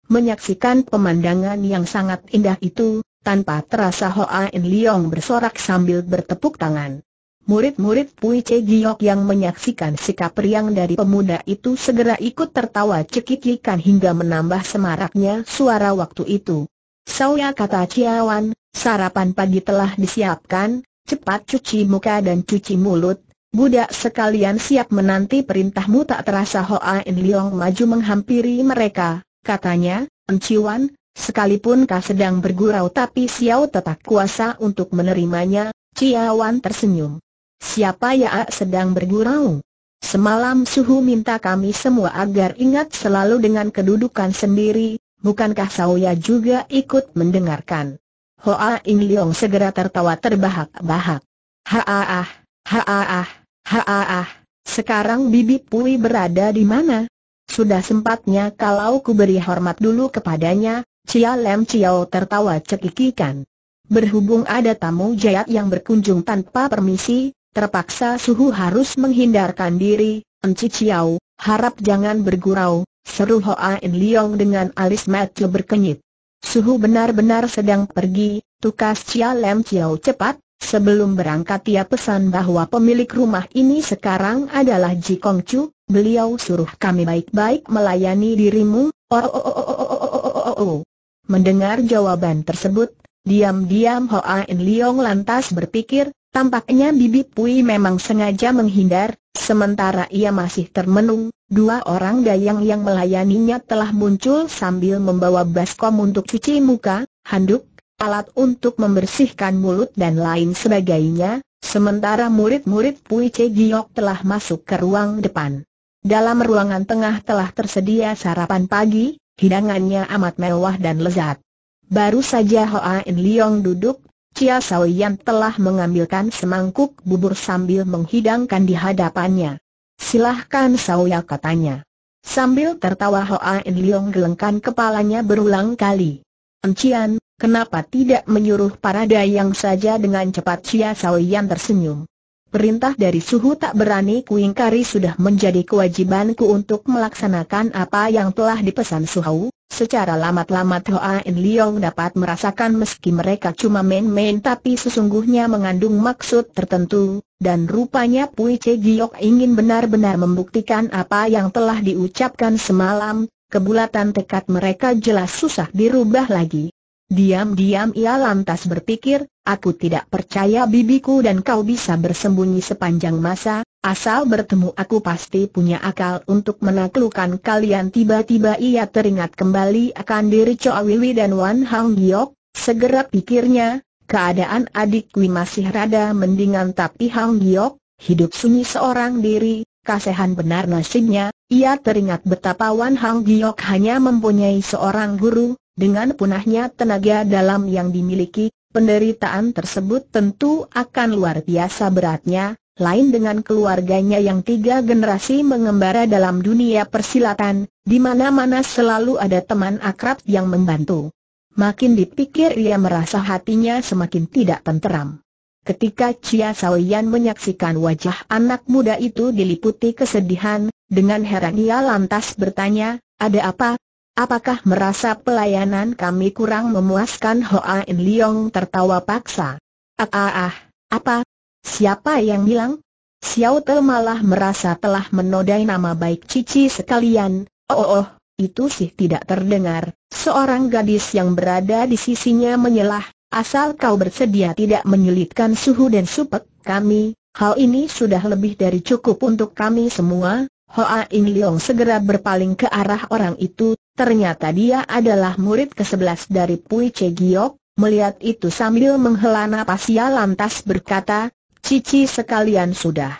Menyaksikan pemandangan yang sangat indah itu, tanpa terasa Hoa In Liong bersorak sambil bertepuk tangan. Murid-murid Pui Che Giok yang menyaksikan sikap riang dari pemuda itu segera ikut tertawa cekikikan hingga menambah semaraknya suara waktu itu. Sauya kata Ciawan, sarapan pagi telah disiapkan, cepat cuci muka dan cuci mulut, budak sekalian siap menanti perintahmu tak terasa Hoa In Leong maju menghampiri mereka, katanya, Enciwan, sekalipun kau sedang bergurau tapi Xiao tetap kuasa untuk menerimanya, Ciawan tersenyum. Siapa ya sedang bergurau? Semalam suhu minta kami semua agar ingat selalu dengan kedudukan sendiri, bukankah Sauya juga ikut mendengarkan? Hoa In Leong segera tertawa terbahak-bahak. Haa ah, haa ah, haa ah, sekarang Bibi Pui berada di mana? Sudah sempatnya kalau ku beri hormat dulu kepadanya, Cia Lem Ciao tertawa cekikikan. Berhubung ada tamu jayat yang berkunjung tanpa permisi, terpaksa suhu harus menghindarkan diri, Enci Ciao, harap jangan bergurau, seru Hoa In Leong dengan alis mata berkenyit. Suhu benar-benar sedang pergi, tukas Chia Lem Chiao cepat, sebelum berangkat ia pesan bahwa pemilik rumah ini sekarang adalah Ji Kong Chu, beliau suruh kami baik-baik melayani dirimu, oh oh oh oh oh oh oh oh oh oh. Mendengar jawaban tersebut, diam-diam Hoa In Leong lantas berpikir, tampaknya Bibi Pui memang sengaja menghindar, sementara ia masih termenung, Dua orang dayang yang melayaninya telah muncul sambil membawa baskom untuk cuci muka, handuk, alat untuk membersihkan mulut dan lain sebagainya, sementara murid-murid Pui Che Giok telah masuk ke ruang depan. Dalam ruangan tengah telah tersedia sarapan pagi, hidangannya amat mewah dan lezat. Baru saja Hoa In Liong duduk, Chia Yan telah mengambilkan semangkuk bubur sambil menghidangkan di hadapannya. Silahkan Sauya katanya. Sambil tertawa Hoa In Leong gelengkan kepalanya berulang kali. Encian, kenapa tidak menyuruh para dayang saja dengan cepat Cia Sauyan tersenyum. Perintah dari suhu tak berani kuingkari sudah menjadi kewajibanku untuk melaksanakan apa yang telah dipesan suhu, Secara lamat-lamat Hoa In Leong dapat merasakan meski mereka cuma main-main tapi sesungguhnya mengandung maksud tertentu, dan rupanya Pui Che Giok ingin benar-benar membuktikan apa yang telah diucapkan semalam, kebulatan tekad mereka jelas susah dirubah lagi. Diam-diam ia lantas berpikir, aku tidak percaya bibiku dan kau bisa bersembunyi sepanjang masa, Asal bertemu aku pasti punya akal untuk menaklukkan kalian. Tiba-tiba ia teringat kembali akan diri Choa Wiwi dan Wan Hang Giok Segera pikirnya, keadaan adik Kui masih rada mendingan tapi Hang Giok, hidup sunyi seorang diri, kasihan benar nasibnya. Ia teringat betapa Wan Hang Giok hanya mempunyai seorang guru, dengan punahnya tenaga dalam yang dimiliki, penderitaan tersebut tentu akan luar biasa beratnya, lain dengan keluarganya yang tiga generasi mengembara dalam dunia persilatan, di mana-mana selalu ada teman akrab yang membantu. Makin dipikir ia merasa hatinya semakin tidak tenteram. Ketika Chia Saoyan menyaksikan wajah anak muda itu diliputi kesedihan, dengan heran ia lantas bertanya, ada apa? Apakah merasa pelayanan kami kurang memuaskan Hoa In Leong tertawa paksa? Ah ah ah, apa? Siapa yang bilang? Xiao Te malah merasa telah menodai nama baik Cici sekalian. Oh, oh, oh, itu sih tidak terdengar. Seorang gadis yang berada di sisinya menyelah, asal kau bersedia tidak menyulitkan suhu dan supek kami, hal ini sudah lebih dari cukup untuk kami semua. Hoa In Leong segera berpaling ke arah orang itu, ternyata dia adalah murid ke-11 dari Pui Che Giok, Melihat itu sambil menghela napas ia lantas berkata, Cici sekalian sudah.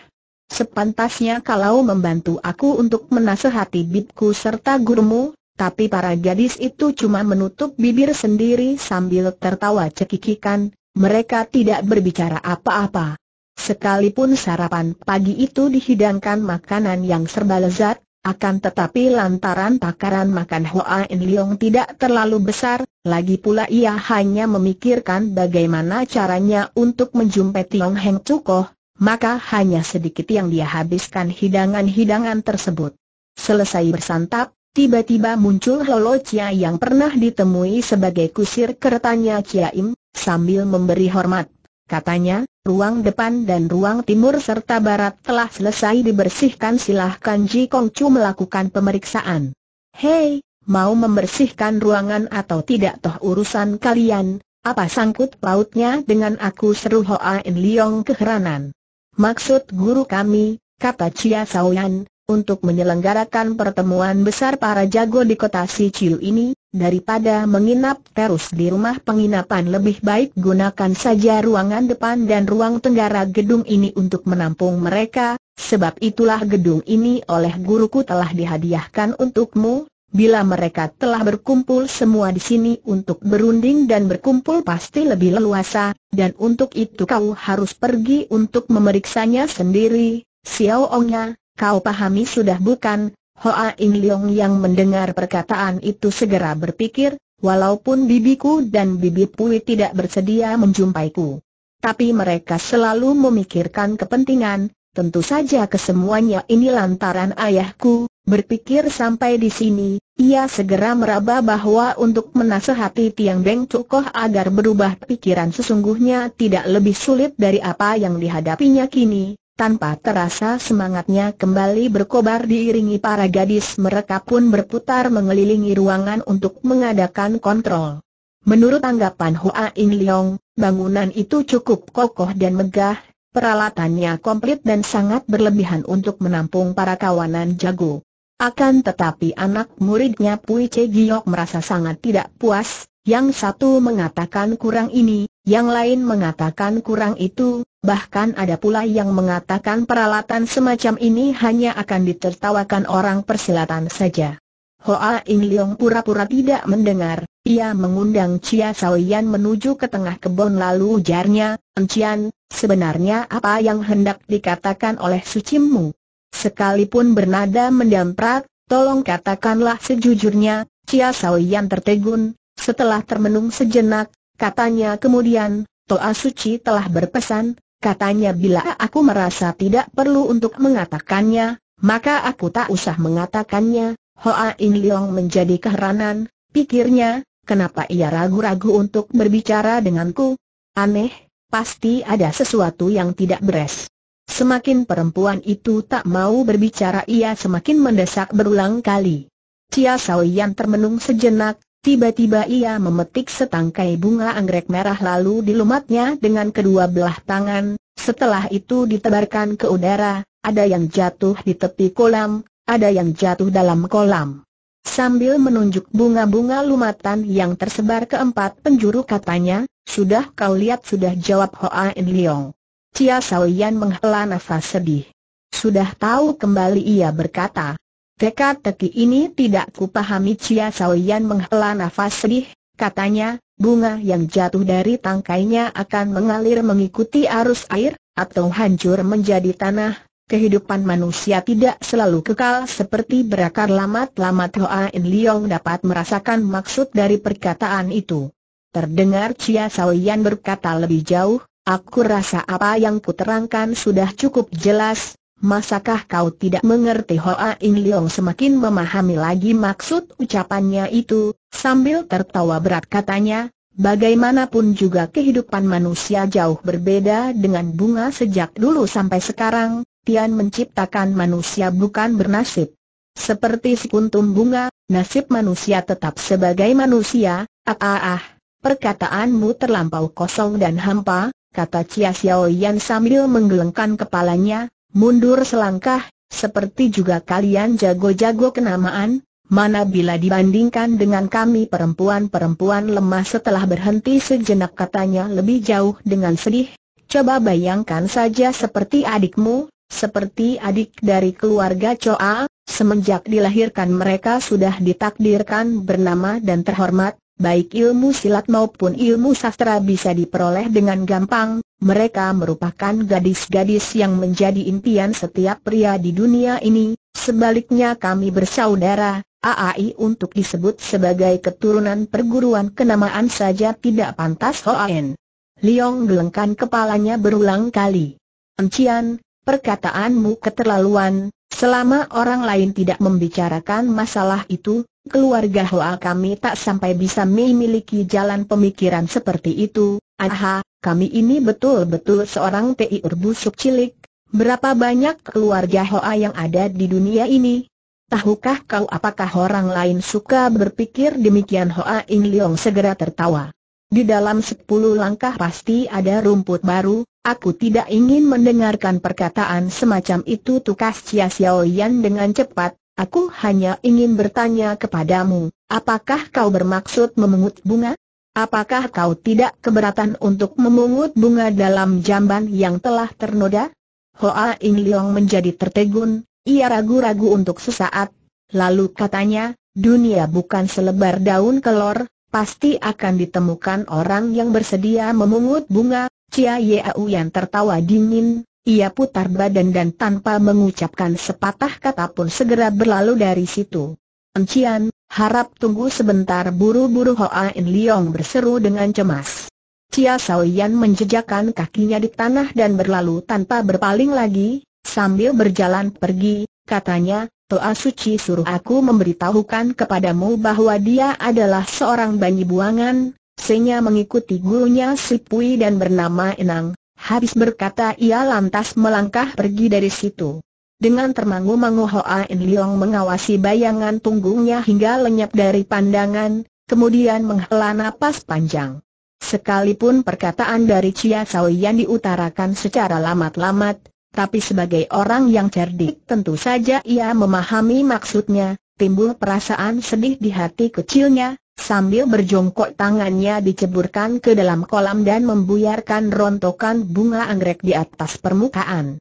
Sepantasnya kalau membantu aku untuk menasehati bibku serta gurumu, tapi para gadis itu cuma menutup bibir sendiri sambil tertawa cekikikan, mereka tidak berbicara apa-apa. Sekalipun sarapan pagi itu dihidangkan makanan yang serba lezat, akan tetapi lantaran takaran makan Hoa In Leong tidak terlalu besar, lagi pula ia hanya memikirkan bagaimana caranya untuk menjumpai Tiong Heng Cukoh, maka hanya sedikit yang dia habiskan hidangan-hidangan tersebut. Selesai bersantap, tiba-tiba muncul Lolo Chia yang pernah ditemui sebagai kusir keretanya Chia Im, sambil memberi hormat. Katanya, ruang depan dan ruang timur serta barat telah selesai dibersihkan silahkan Ji Kong Chu melakukan pemeriksaan. Hei, mau membersihkan ruangan atau tidak toh urusan kalian, apa sangkut pautnya dengan aku seru Hoa In Liong keheranan. Maksud guru kami, kata Chia Saoyan, untuk menyelenggarakan pertemuan besar para jago di kota Siciu ini, daripada menginap terus di rumah penginapan lebih baik gunakan saja ruangan depan dan ruang tenggara gedung ini untuk menampung mereka, sebab itulah gedung ini oleh guruku telah dihadiahkan untukmu, bila mereka telah berkumpul semua di sini untuk berunding dan berkumpul pasti lebih leluasa, dan untuk itu kau harus pergi untuk memeriksanya sendiri, Xiao Ongnya, kau pahami sudah bukan? Hoa In Leong yang mendengar perkataan itu segera berpikir, walaupun bibiku dan bibi Pui tidak bersedia menjumpaiku. Tapi mereka selalu memikirkan kepentingan, tentu saja kesemuanya ini lantaran ayahku, berpikir sampai di sini, ia segera meraba bahwa untuk menasehati Tiang Beng Cukoh agar berubah pikiran sesungguhnya tidak lebih sulit dari apa yang dihadapinya kini, tanpa terasa semangatnya kembali berkobar diiringi para gadis mereka pun berputar mengelilingi ruangan untuk mengadakan kontrol. Menurut tanggapan Hoa In Leong, bangunan itu cukup kokoh dan megah, peralatannya komplit dan sangat berlebihan untuk menampung para kawanan jago. Akan tetapi anak muridnya Pui Che Giok merasa sangat tidak puas, yang satu mengatakan kurang ini, yang lain mengatakan kurang itu, Bahkan ada pula yang mengatakan peralatan semacam ini hanya akan ditertawakan orang persilatan saja. Hoa In Leong pura-pura tidak mendengar, ia mengundang Chia Saoyan menuju ke tengah kebun lalu ujarnya, Encian, sebenarnya apa yang hendak dikatakan oleh Sucimu? Sekalipun bernada mendamprat, tolong katakanlah sejujurnya, Chia Saoyan tertegun, setelah termenung sejenak, katanya kemudian, Toa Suci telah berpesan, Katanya bila aku merasa tidak perlu untuk mengatakannya, maka aku tak usah mengatakannya. Hoa In Leong menjadi keheranan, pikirnya, kenapa ia ragu-ragu untuk berbicara denganku? Aneh, pasti ada sesuatu yang tidak beres. Semakin perempuan itu tak mau berbicara ia semakin mendesak berulang kali. Cia Saoyan termenung sejenak, Tiba-tiba ia memetik setangkai bunga anggrek merah lalu dilumatnya dengan kedua belah tangan, setelah itu ditebarkan ke udara, ada yang jatuh di tepi kolam, ada yang jatuh dalam kolam. Sambil menunjuk bunga-bunga lumatan yang tersebar ke empat penjuru katanya, sudah kau lihat sudah jawab Hoa In Leong. Cia Saoyan menghela nafas sedih. Sudah tahu kembali ia berkata, Teka-teki ini tidak kupahami Cia Saoyan menghela nafas sedih, katanya, bunga yang jatuh dari tangkainya akan mengalir mengikuti arus air, atau hancur menjadi tanah, kehidupan manusia tidak selalu kekal seperti berakar lamat-lamat Hoa In Leong dapat merasakan maksud dari perkataan itu. Terdengar Cia Saoyan berkata lebih jauh, aku rasa apa yang kuterangkan sudah cukup jelas, Masakah kau tidak mengerti? Hoa In Leong semakin memahami lagi maksud ucapannya itu, sambil tertawa berat katanya, bagaimanapun juga kehidupan manusia jauh berbeda dengan bunga sejak dulu sampai sekarang, Tian menciptakan manusia bukan bernasib. Seperti sekuntum bunga, nasib manusia tetap sebagai manusia, ah ah ah, perkataanmu terlampau kosong dan hampa, kata Chia Xiao Yan sambil menggelengkan kepalanya, mundur selangkah, seperti juga kalian jago-jago kenamaan, Mana bila dibandingkan dengan kami perempuan-perempuan lemah setelah berhenti sejenak katanya lebih jauh dengan sedih. Coba bayangkan saja seperti adikmu, seperti adik dari keluarga Choa, semenjak dilahirkan mereka sudah ditakdirkan bernama dan terhormat, baik ilmu silat maupun ilmu sastra bisa diperoleh dengan gampang, mereka merupakan gadis-gadis yang menjadi impian setiap pria di dunia ini, sebaliknya kami bersaudara, AAI untuk disebut sebagai keturunan perguruan kenamaan saja tidak pantas Hoan. Liong gelengkan kepalanya berulang kali. Encian, perkataanmu keterlaluan, selama orang lain tidak membicarakan masalah itu, keluarga Hoa kami tak sampai bisa memiliki jalan pemikiran seperti itu, aha, kami ini betul-betul seorang TI urbusuk cilik, berapa banyak keluarga Hoa yang ada di dunia ini? Tahukah kau apakah orang lain suka berpikir demikian Hoa Ing Leong segera tertawa. Di dalam sepuluh langkah pasti ada rumput baru, Aku tidak ingin mendengarkan perkataan semacam itu tukas Chia Xiao Yan dengan cepat, aku hanya ingin bertanya kepadamu, apakah kau bermaksud memungut bunga? Apakah kau tidak keberatan untuk memungut bunga dalam jamban yang telah ternoda? Hoa Ing Leong menjadi tertegun, ia ragu-ragu untuk sesaat, lalu katanya, dunia bukan selebar daun kelor, pasti akan ditemukan orang yang bersedia memungut bunga, Cia Yau yang tertawa dingin, ia putar badan dan tanpa mengucapkan sepatah kata pun segera berlalu dari situ. Encian, harap tunggu sebentar buru-buru Hoa In Liong berseru dengan cemas. Cia Saoyan menjejakkan kakinya di tanah dan berlalu tanpa berpaling lagi, sambil berjalan pergi, katanya, Toa Suci suruh aku memberitahukan kepadamu bahwa dia adalah seorang banyi buangan, Senya mengikuti gurunya Si Pui dan bernama Enang. Habis berkata ia lantas melangkah pergi dari situ. Dengan termangu-mangu Hoa In Leong mengawasi bayangan punggungnya hingga lenyap dari pandangan, kemudian menghela napas panjang. Sekalipun perkataan dari Chia Yan diutarakan secara lamat-lamat, tapi sebagai orang yang cerdik tentu saja ia memahami maksudnya, timbul perasaan sedih di hati kecilnya, Sambil berjongkok tangannya diceburkan ke dalam kolam dan membuyarkan rontokan bunga anggrek di atas permukaan.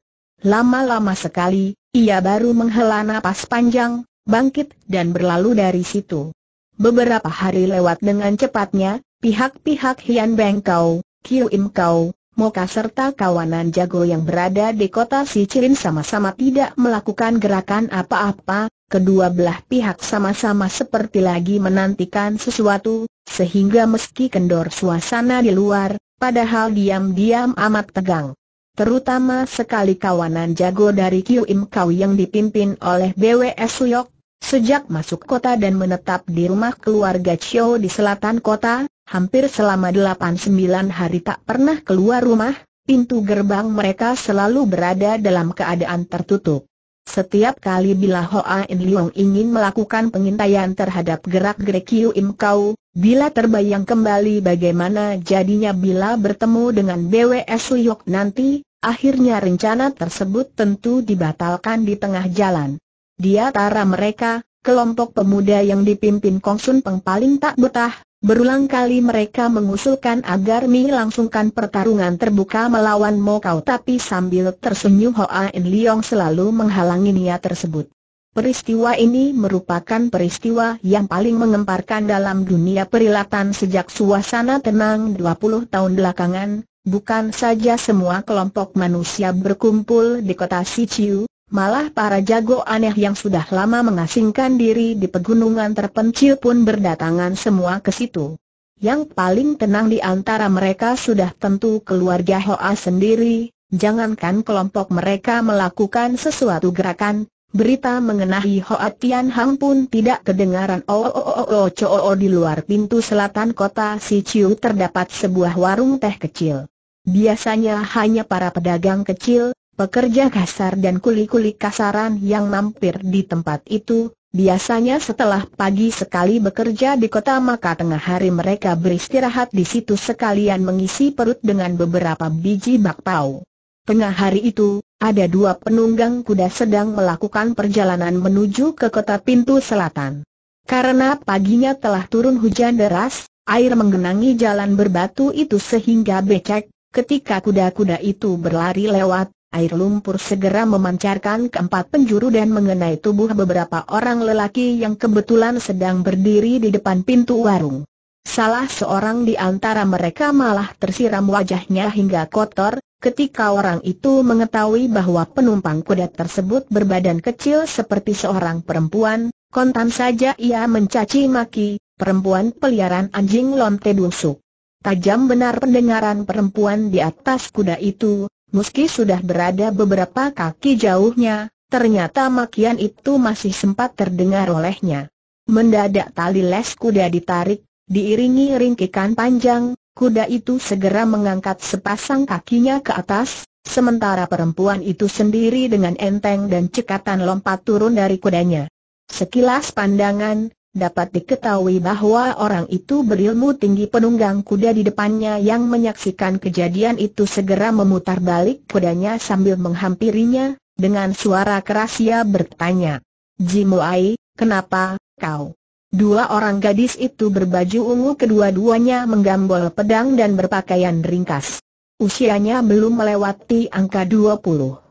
Lama-lama sekali, ia baru menghela napas panjang, bangkit dan berlalu dari situ. Beberapa hari lewat dengan cepatnya, pihak-pihak Hian Bengkau, Kiu Im Kau, Moka serta kawanan jago yang berada di kota Sicilin sama-sama tidak melakukan gerakan apa-apa, kedua belah pihak sama-sama seperti lagi menantikan sesuatu, sehingga meski kendor suasana di luar, padahal diam-diam amat tegang. Terutama sekali kawanan jago dari Kiu Im Kau yang dipimpin oleh BWS Suyok, sejak masuk kota dan menetap di rumah keluarga Chio di selatan kota, hampir selama 8-9 hari tak pernah keluar rumah, pintu gerbang mereka selalu berada dalam keadaan tertutup. Setiap kali bila Hoa In Leong ingin melakukan pengintaian terhadap gerak-gerik Kiu Im Kau, bila terbayang kembali bagaimana jadinya bila bertemu dengan BWS Suyok nanti, akhirnya rencana tersebut tentu dibatalkan di tengah jalan. Di antara mereka, kelompok pemuda yang dipimpin Kong Sun Peng paling tak betah, Berulang kali mereka mengusulkan agar Mi langsungkan pertarungan terbuka melawan Mo Kau tapi sambil tersenyum Hoa In Leong selalu menghalangi niat tersebut. Peristiwa ini merupakan peristiwa yang paling mengemparkan dalam dunia perilatan sejak suasana tenang 20 tahun belakangan, bukan saja semua kelompok manusia berkumpul di kota Siciu, Malah para jago aneh yang sudah lama mengasingkan diri di pegunungan terpencil pun berdatangan semua ke situ. Yang paling tenang di antara mereka sudah tentu keluarga Hoa sendiri, jangankan kelompok mereka melakukan sesuatu gerakan, berita mengenai Hoa Tian Hang pun tidak kedengaran oh oh oh oh oh di luar pintu selatan kota Siciu terdapat sebuah warung teh kecil. Biasanya hanya para pedagang kecil, Pekerja kasar dan kuli-kuli kasaran yang mampir di tempat itu, biasanya setelah pagi sekali bekerja di kota maka tengah hari mereka beristirahat di situ sekalian mengisi perut dengan beberapa biji bakpao. Tengah hari itu, ada dua penunggang kuda sedang melakukan perjalanan menuju ke kota pintu selatan. Karena paginya telah turun hujan deras, air menggenangi jalan berbatu itu sehingga becek, ketika kuda-kuda itu berlari lewat, air lumpur segera memancarkan keempat penjuru dan mengenai tubuh beberapa orang lelaki yang kebetulan sedang berdiri di depan pintu warung. Salah seorang di antara mereka malah tersiram wajahnya hingga kotor, ketika orang itu mengetahui bahwa penumpang kuda tersebut berbadan kecil seperti seorang perempuan, kontan saja ia mencaci maki, perempuan peliharaan anjing lonte busuk. Tajam benar pendengaran perempuan di atas kuda itu, meski sudah berada beberapa kaki jauhnya, ternyata makian itu masih sempat terdengar olehnya. Mendadak tali les kuda ditarik, Diiringi ringkikan panjang, kuda itu segera mengangkat sepasang kakinya ke atas, sementara perempuan itu sendiri dengan enteng dan cekatan lompat turun dari kudanya. Sekilas pandangan, dapat diketahui bahwa orang itu berilmu tinggi penunggang kuda di depannya yang menyaksikan kejadian itu segera memutar balik kudanya sambil menghampirinya, dengan suara keras ia bertanya. Jimuai, kenapa, kau? Dua orang gadis itu berbaju ungu kedua-duanya menggambol pedang dan berpakaian ringkas. Usianya belum melewati angka 20.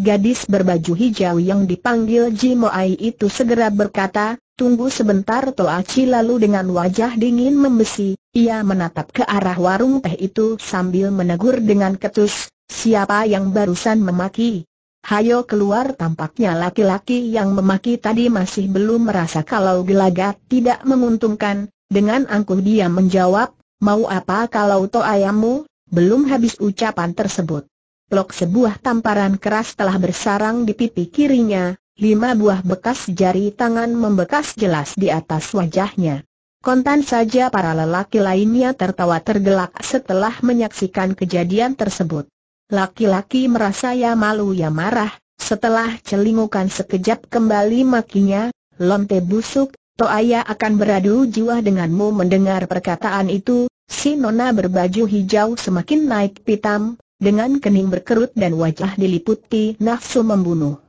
Gadis berbaju hijau yang dipanggil Jimoai itu segera berkata, tunggu sebentar Toachi lalu dengan wajah dingin membesi, ia menatap ke arah warung teh itu sambil menegur dengan ketus, siapa yang barusan memaki? Hayo keluar tampaknya laki-laki yang memaki tadi masih belum merasa kalau gelagat tidak menguntungkan, dengan angkuh dia menjawab, mau apa kalau to ayammu, belum habis ucapan tersebut. Plok sebuah tamparan keras telah bersarang di pipi kirinya, lima buah bekas jari tangan membekas jelas di atas wajahnya. Kontan saja para lelaki lainnya tertawa tergelak setelah menyaksikan kejadian tersebut. Laki-laki merasa ya malu ya marah, setelah celingukan sekejap kembali makinya, lonte busuk, Toaya akan beradu jiwa denganmu mendengar perkataan itu, si nona berbaju hijau semakin naik pitam, dengan kening berkerut dan wajah diliputi nafsu membunuh.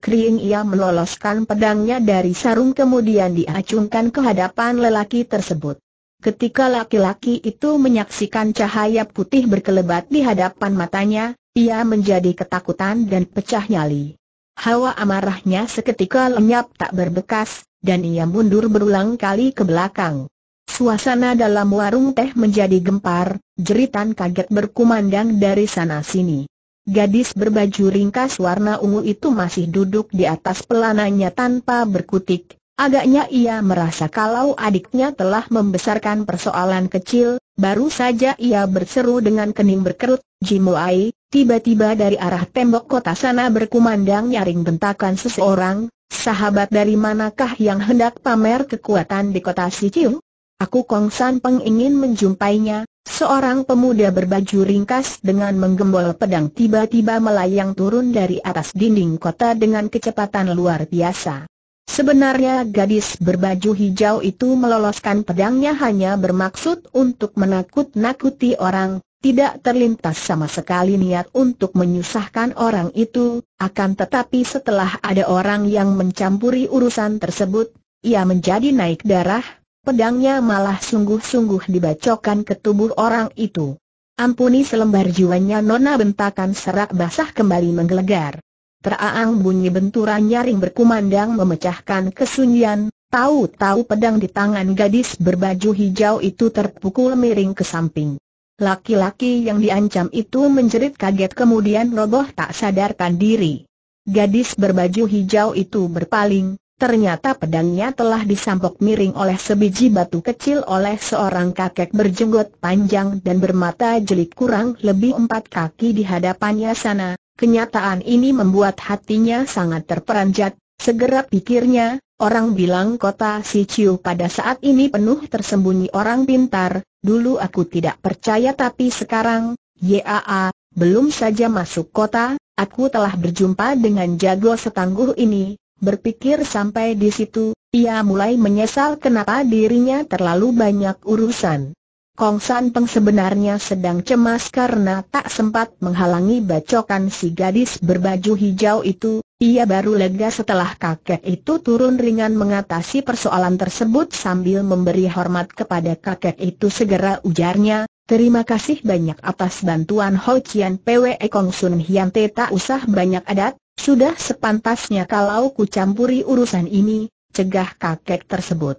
Kering ia meloloskan pedangnya dari sarung kemudian diacungkan ke hadapan lelaki tersebut. Ketika laki-laki itu menyaksikan cahaya putih berkelebat di hadapan matanya, ia menjadi ketakutan dan pecah nyali. Hawa amarahnya seketika lenyap tak berbekas, dan ia mundur berulang kali ke belakang. Suasana dalam warung teh menjadi gempar, jeritan kaget berkumandang dari sana-sini. Gadis berbaju ringkas warna ungu itu masih duduk di atas pelananya tanpa berkutik, Agaknya ia merasa kalau adiknya telah membesarkan persoalan kecil, baru saja ia berseru dengan kening berkerut, Jimuai, tiba-tiba dari arah tembok kota sana berkumandang nyaring bentakan seseorang, sahabat dari manakah yang hendak pamer kekuatan di kota Siciu? Aku Kong San Peng ingin menjumpainya, seorang pemuda berbaju ringkas dengan menggembol pedang tiba-tiba melayang turun dari atas dinding kota dengan kecepatan luar biasa. Sebenarnya gadis berbaju hijau itu meloloskan pedangnya hanya bermaksud untuk menakut-nakuti orang, tidak terlintas sama sekali niat untuk menyusahkan orang itu, akan tetapi setelah ada orang yang mencampuri urusan tersebut, ia menjadi naik darah, pedangnya malah sungguh-sungguh dibacokkan ke tubuh orang itu. Ampuni selembar jiwanya nona bentakan serak basah kembali menggelegar. Teraang bunyi benturan nyaring berkumandang memecahkan kesunyian, tahu-tahu pedang di tangan gadis berbaju hijau itu terpukul miring ke samping. Laki-laki yang diancam itu menjerit kaget kemudian roboh tak sadarkan diri. Gadis berbaju hijau itu berpaling, ternyata pedangnya telah disampok miring oleh sebiji batu kecil oleh seorang kakek berjenggot panjang dan bermata jelik kurang lebih empat kaki di hadapannya sana, Kenyataan ini membuat hatinya sangat terperanjat, segera pikirnya, orang bilang kota Siciu pada saat ini penuh tersembunyi orang pintar, dulu aku tidak percaya tapi sekarang, Yaa, belum saja masuk kota, aku telah berjumpa dengan jago setangguh ini, berpikir sampai di situ, ia mulai menyesal kenapa dirinya terlalu banyak urusan. Kong San Peng sebenarnya sedang cemas karena tak sempat menghalangi bacokan si gadis berbaju hijau itu, Ia baru lega setelah kakek itu turun ringan mengatasi persoalan tersebut sambil memberi hormat kepada kakek itu segera ujarnya, Terima kasih banyak atas bantuan Ho Chian Pwe Kong Sun Hian Te tak usah banyak adat, sudah sepantasnya kalau ku campuri urusan ini, cegah kakek tersebut.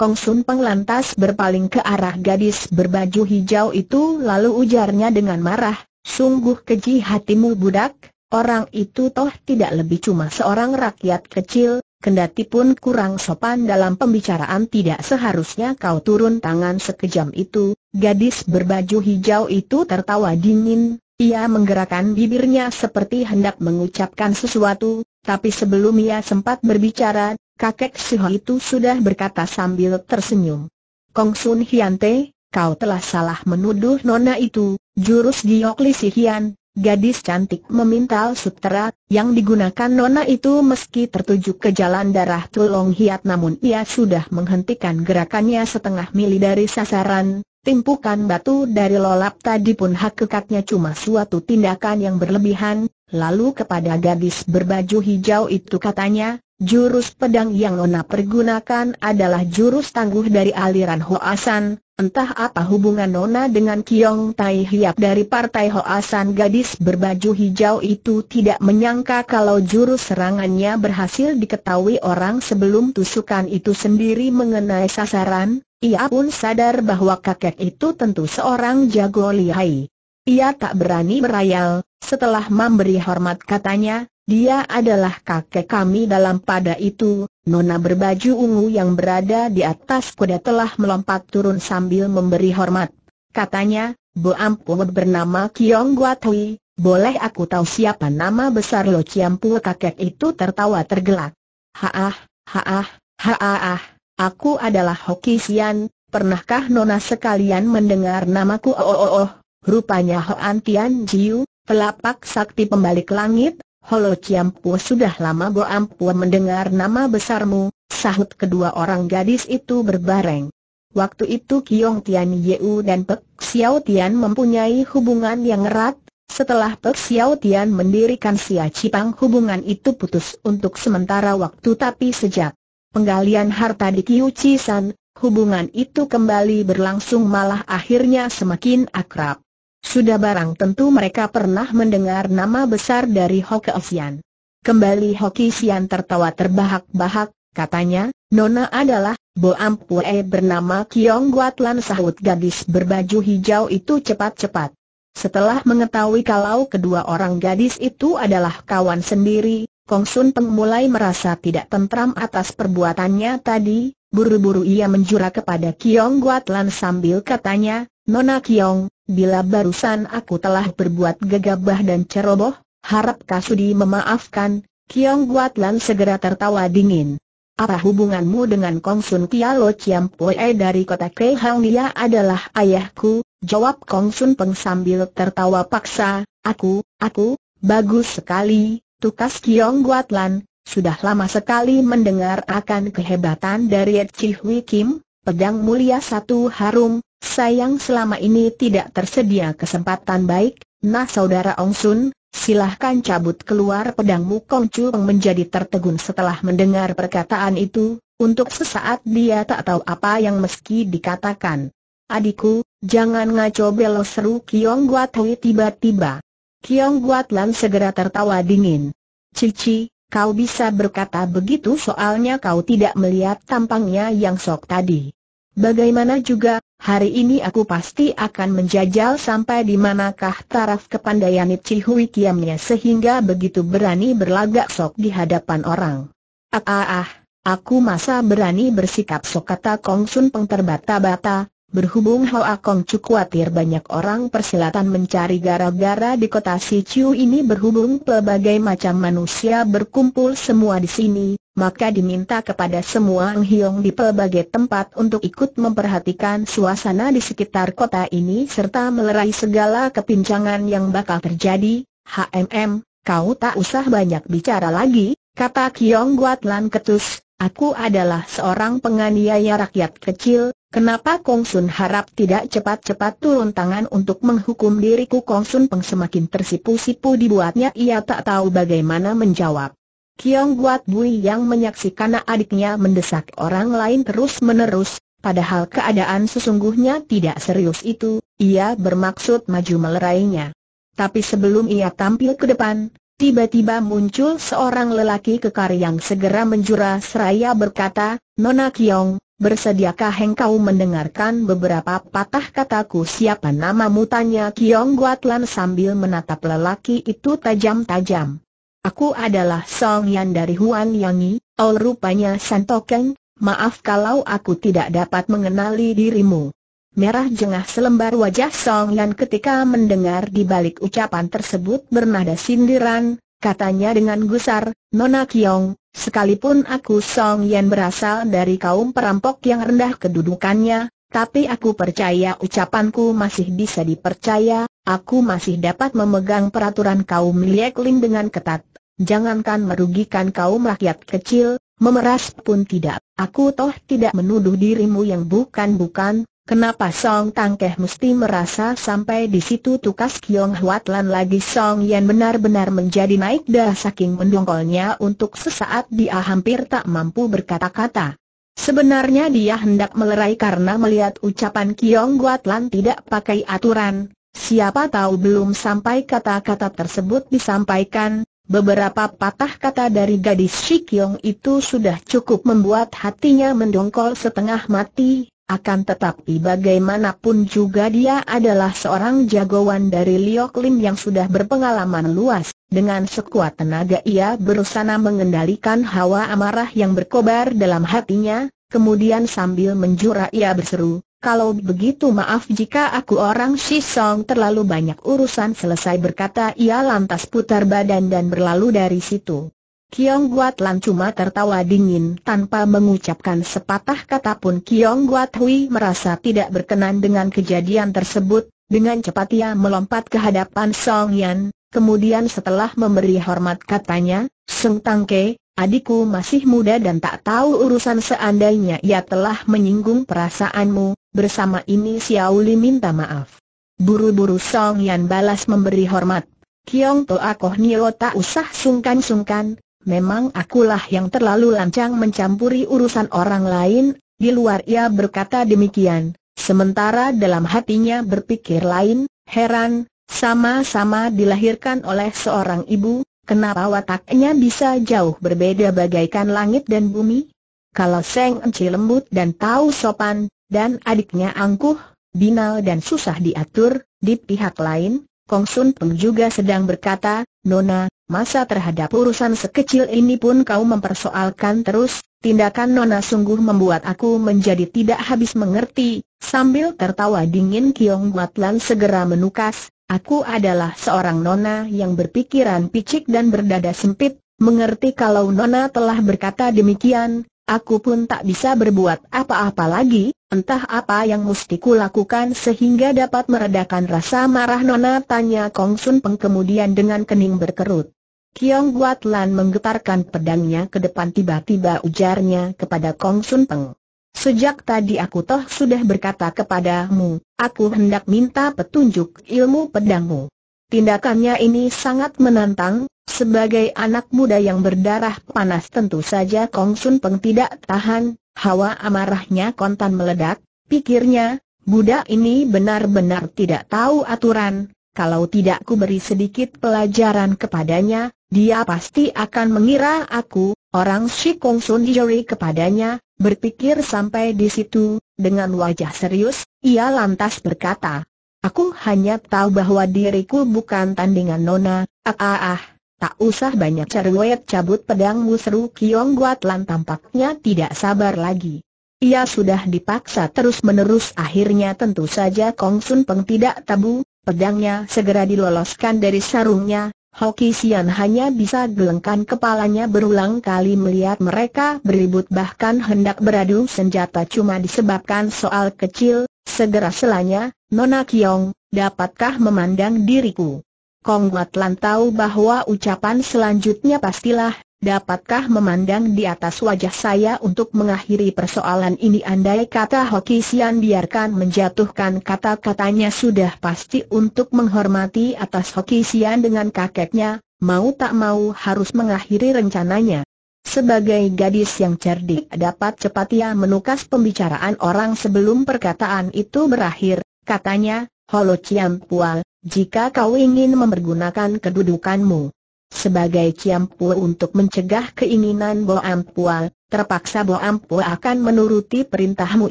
Kong Sun Peng lantas berpaling ke arah gadis berbaju hijau itu lalu ujarnya dengan marah, sungguh keji hatimu budak, Orang itu toh tidak lebih cuma seorang rakyat kecil, kendati pun kurang sopan dalam pembicaraan tidak seharusnya kau turun tangan sekejam itu. Gadis berbaju hijau itu tertawa dingin, ia menggerakkan bibirnya seperti hendak mengucapkan sesuatu, tapi sebelum ia sempat berbicara, kakek Siho itu sudah berkata sambil tersenyum. Kong Sun Hiante, kau telah salah menuduh nona itu, jurus Giok Li Sihian, Gadis cantik memintal sutera, yang digunakan nona itu meski tertuju ke jalan darah Tulong Hiat namun ia sudah menghentikan gerakannya setengah mili dari sasaran, timpukan batu dari lolap tadi pun hakikatnya cuma suatu tindakan yang berlebihan, lalu kepada gadis berbaju hijau itu katanya, jurus pedang yang nona pergunakan adalah jurus tangguh dari aliran Hoasan, Entah apa hubungan Nona dengan Kiong Tai Hiap dari Partai Hoasan gadis berbaju hijau itu tidak menyangka kalau jurus serangannya berhasil diketahui orang sebelum tusukan itu sendiri mengenai sasaran, ia pun sadar bahwa kakek itu tentu seorang jago lihai. Ia tak berani berayal, setelah memberi hormat katanya, dia adalah kakek kami dalam pada itu, nona berbaju ungu yang berada di atas kuda telah melompat turun sambil memberi hormat. Katanya, Bo Ampun bernama Kiong Guatui, boleh aku tahu siapa nama besar Lo Ciampu kakek itu tertawa tergelak. Haah, haah, haah, aku adalah Hoki Sian, pernahkah nona sekalian mendengar namaku oh oh oh, rupanya Hoan Tian Jiu, pelapak sakti pembalik langit, Holo Ciampu sudah lama Bo Ampu mendengar nama besarmu, sahut kedua orang gadis itu berbareng. Waktu itu Kiong Tian Yeu dan Pek Xiao Tian mempunyai hubungan yang erat, setelah Pek Xiao Tian mendirikan Sia Cipang hubungan itu putus untuk sementara waktu tapi sejak penggalian harta di Kiu Cisan, hubungan itu kembali berlangsung malah akhirnya semakin akrab. Sudah barang tentu mereka pernah mendengar nama besar dari Hoki Sian. Kembali Hoki Sian tertawa terbahak-bahak, katanya, Nona adalah, Bo Ampue bernama Kiong Guatlan sahut gadis berbaju hijau itu cepat-cepat. Setelah mengetahui kalau kedua orang gadis itu adalah kawan sendiri, Kong Sun Peng mulai merasa tidak tentram atas perbuatannya tadi, buru-buru ia menjura kepada Kiong Guatlan sambil katanya, Nona Kiong, bila barusan aku telah berbuat gegabah dan ceroboh, harap Kasudi memaafkan, Kiong Guatlan segera tertawa dingin. Apa hubunganmu dengan Kong Sun Kia Lo Chiam Poe dari kota Hang Dia adalah ayahku, jawab Kong Sun Peng sambil tertawa paksa, aku, aku, bagus sekali, tukas Kiong Guatlan, sudah lama sekali mendengar akan kehebatan dari Chi Hui Kim, pedang mulia satu harum, Sayang selama ini tidak tersedia kesempatan baik, nah saudara Ong Sun, silahkan cabut keluar pedangmu Kong Chu menjadi tertegun setelah mendengar perkataan itu, untuk sesaat dia tak tahu apa yang meski dikatakan. Adikku, jangan ngaco belo seru Kiong Guat Hui tiba-tiba. Kiong Guat Lan segera tertawa dingin. Cici, kau bisa berkata begitu soalnya kau tidak melihat tampangnya yang sok tadi. Bagaimana juga, hari ini aku pasti akan menjajal sampai di manakah taraf kepandaian Hui Kiamnya sehingga begitu berani berlagak sok di hadapan orang. Ah ah ah, aku masa berani bersikap sok kata Kong Sun Peng terbata-bata, Berhubung Hoa Kong Chu khawatir banyak orang persilatan mencari gara-gara di kota Si Chiu ini berhubung pelbagai macam manusia berkumpul semua di sini, maka diminta kepada semua Ang Hiong di pelbagai tempat untuk ikut memperhatikan suasana di sekitar kota ini serta melerai segala kepincangan yang bakal terjadi. HMM, kau tak usah banyak bicara lagi, kata Kiong Guatlan ketus, aku adalah seorang penganiaya rakyat kecil, Kenapa Kong Sun harap tidak cepat-cepat turun tangan untuk menghukum diriku Kong Sun Peng semakin tersipu-sipu dibuatnya ia tak tahu bagaimana menjawab. Kiong Guat Bui yang menyaksikan adiknya mendesak orang lain terus-menerus, padahal keadaan sesungguhnya tidak serius itu, ia bermaksud maju melerainya. Tapi sebelum ia tampil ke depan, tiba-tiba muncul seorang lelaki kekar yang segera menjura seraya berkata, Nona Kiong, bersediakah engkau mendengarkan beberapa patah kataku siapa namamu tanya Kiong Guatlan sambil menatap lelaki itu tajam-tajam. Aku adalah Song Yan dari Huan Yangi, oh rupanya Santokeng, maaf kalau aku tidak dapat mengenali dirimu. Merah jengah selembar wajah Song Yan ketika mendengar di balik ucapan tersebut bernada sindiran, katanya dengan gusar, Nona Kiong, sekalipun aku Song Yan berasal dari kaum perampok yang rendah kedudukannya, tapi aku percaya ucapanku masih bisa dipercaya, aku masih dapat memegang peraturan kaum Liek Lim dengan ketat. Jangankan merugikan kaum rakyat kecil, memeras pun tidak. Aku toh tidak menuduh dirimu yang bukan-bukan, Kenapa Song Tangkeh mesti merasa sampai di situ tukas Kiong Huat Lan lagi Song Yan benar-benar menjadi naik dah saking mendongkolnya untuk sesaat dia hampir tak mampu berkata-kata. Sebenarnya dia hendak melerai karena melihat ucapan Kiong Huat Lan tidak pakai aturan, siapa tahu belum sampai kata-kata tersebut disampaikan, Beberapa patah kata dari gadis Shikyong itu sudah cukup membuat hatinya mendongkol setengah mati, akan tetapi bagaimanapun juga dia adalah seorang jagoan dari Liok Lim yang sudah berpengalaman luas. Dengan sekuat tenaga ia berusaha mengendalikan hawa amarah yang berkobar dalam hatinya, kemudian sambil menjura ia berseru, kalau begitu maaf jika aku orang Shisong terlalu banyak urusan selesai berkata ia lantas putar badan dan berlalu dari situ. Kiong Guat Lan cuma tertawa dingin tanpa mengucapkan sepatah kata pun Kiong Guat Hui merasa tidak berkenan dengan kejadian tersebut, dengan cepat ia melompat ke hadapan Song Yan, kemudian setelah memberi hormat katanya, Seng Tangke, adikku masih muda dan tak tahu urusan seandainya ia telah menyinggung perasaanmu, bersama ini Xiao Li minta maaf. Buru-buru Song Yan balas memberi hormat. Kiong To Akoh Nio tak usah sungkan-sungkan, memang akulah yang terlalu lancang mencampuri urusan orang lain, di luar ia berkata demikian, sementara dalam hatinya berpikir lain, heran, sama-sama dilahirkan oleh seorang ibu, Kenapa wataknya bisa jauh berbeda bagaikan langit dan bumi? Kalau Seng Enci lembut dan tahu sopan, dan adiknya angkuh, binal dan susah diatur, di pihak lain, Kong Sun Peng juga sedang berkata, Nona, masa terhadap urusan sekecil ini pun kau mempersoalkan terus, tindakan Nona sungguh membuat aku menjadi tidak habis mengerti, sambil tertawa dingin Kiong Guatlan segera menukas, Aku adalah seorang nona yang berpikiran picik dan berdada sempit, mengerti kalau nona telah berkata demikian, aku pun tak bisa berbuat apa-apa lagi, entah apa yang mesti kulakukan sehingga dapat meredakan rasa marah nona tanya Kong Sun Peng kemudian dengan kening berkerut. Kiong Guat Lan menggetarkan pedangnya ke depan tiba-tiba ujarnya kepada Kong Sun Peng. Sejak tadi aku toh sudah berkata kepadamu, aku hendak minta petunjuk ilmu pedangmu. Tindakannya ini sangat menantang, sebagai anak muda yang berdarah panas tentu saja Kong Sun Peng tidak tahan, hawa amarahnya kontan meledak, pikirnya, budak ini benar-benar tidak tahu aturan, kalau tidak ku beri sedikit pelajaran kepadanya, dia pasti akan mengira aku, orang Shi Kong Sun Jori kepadanya, Berpikir sampai di situ, dengan wajah serius, ia lantas berkata, Aku hanya tahu bahwa diriku bukan tandingan nona, ah ah ah, tak usah banyak cerewet cabut pedangmu seru Kiong Guatlan tampaknya tidak sabar lagi. Ia sudah dipaksa terus-menerus akhirnya tentu saja Kong Sun Peng tidak tabu, pedangnya segera diloloskan dari sarungnya, Hoki Sian hanya bisa gelengkan kepalanya berulang kali melihat mereka beribut bahkan hendak beradu senjata cuma disebabkan soal kecil, segera selanya, Nona Kiong, dapatkah memandang diriku? Kong Wat Lan tahu bahwa ucapan selanjutnya pastilah, Dapatkah memandang di atas wajah saya untuk mengakhiri persoalan ini andai kata Hoki Sian biarkan menjatuhkan kata-katanya sudah pasti untuk menghormati atas Hoki Sian dengan kakeknya, mau tak mau harus mengakhiri rencananya. Sebagai gadis yang cerdik dapat cepat ia menukas pembicaraan orang sebelum perkataan itu berakhir, katanya, Holo Ciampual, jika kau ingin mempergunakan kedudukanmu sebagai Ciampu untuk mencegah keinginan Bo Ampual, terpaksa Bo Ampual akan menuruti perintahmu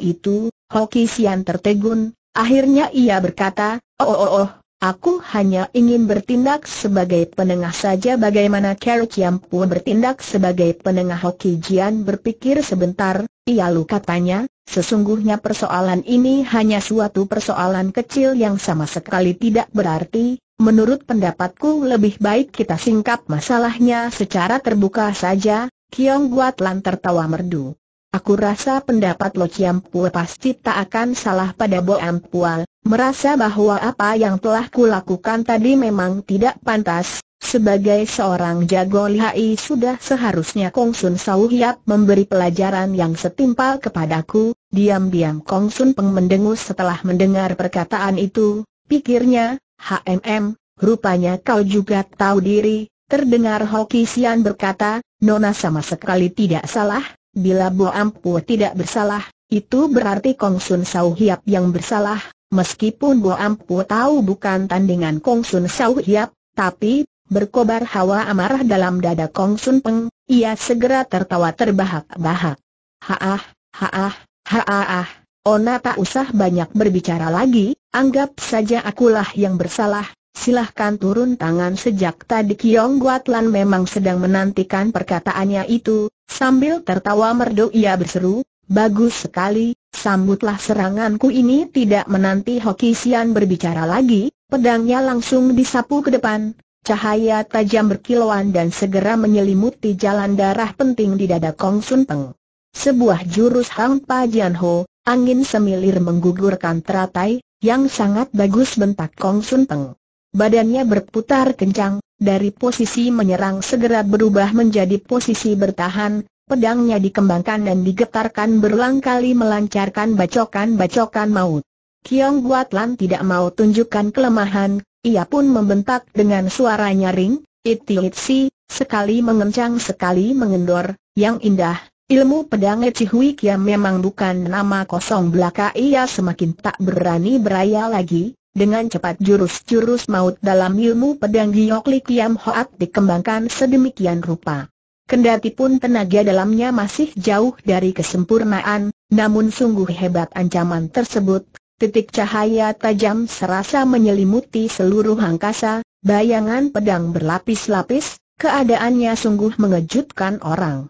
itu, Hoki Sian tertegun, akhirnya ia berkata, oh oh oh, Aku hanya ingin bertindak sebagai penengah saja. Bagaimana Carol Ciampu bertindak sebagai penengah? Hoki Jian berpikir sebentar, ia lu katanya, sesungguhnya persoalan ini hanya suatu persoalan kecil yang sama sekali tidak berarti, menurut pendapatku lebih baik kita singkap masalahnya secara terbuka saja, Kiong Guat Lan tertawa merdu. Aku rasa pendapat Lo Ciampu pasti tak akan salah pada Bo Ampual, merasa bahwa apa yang telah kulakukan tadi memang tidak pantas, sebagai seorang jago lihai sudah seharusnya Kong Sun Sau Hiap memberi pelajaran yang setimpal kepadaku, diam-diam Kong Sun Peng mendengus setelah mendengar perkataan itu, pikirnya, HMM, rupanya kau juga tahu diri, terdengar Hoki Sian berkata, Nona sama sekali tidak salah, Bila Bo Ampu tidak bersalah, itu berarti Kong Sun Sau Hiap yang bersalah, meskipun Bo Ampu tahu bukan tandingan Kong Sun Sau Hiap, tapi, berkobar hawa amarah dalam dada Kong Sun Peng, ia segera tertawa terbahak-bahak. Haah, haah, haah, Ona tak usah banyak berbicara lagi, anggap saja akulah yang bersalah, silahkan turun tangan sejak tadi Kiong Guatlan memang sedang menantikan perkataannya itu, Sambil tertawa merdu ia berseru, bagus sekali, sambutlah seranganku ini tidak menanti Hoki Sian berbicara lagi, pedangnya langsung disapu ke depan, cahaya tajam berkilauan dan segera menyelimuti jalan darah penting di dada Kong Sun Peng. Sebuah jurus Hang Pa Jian Ho, angin semilir menggugurkan teratai, yang sangat bagus bentak Kong Sun Peng. Badannya berputar kencang, dari posisi menyerang segera berubah menjadi posisi bertahan, pedangnya dikembangkan dan digetarkan berulang kali melancarkan bacokan-bacokan maut. Kiong Guatlan tidak mau tunjukkan kelemahan, ia pun membentak dengan suara nyaring, iti-itsi, sekali mengencang sekali mengendor, yang indah, ilmu pedang Cihui Kia memang bukan nama kosong belaka ia semakin tak berani beraya lagi, dengan cepat jurus-jurus maut dalam ilmu pedang Giok Li Kiam Hoat dikembangkan sedemikian rupa. Kendati pun tenaga dalamnya masih jauh dari kesempurnaan, namun sungguh hebat ancaman tersebut, titik cahaya tajam serasa menyelimuti seluruh angkasa, bayangan pedang berlapis-lapis, keadaannya sungguh mengejutkan orang.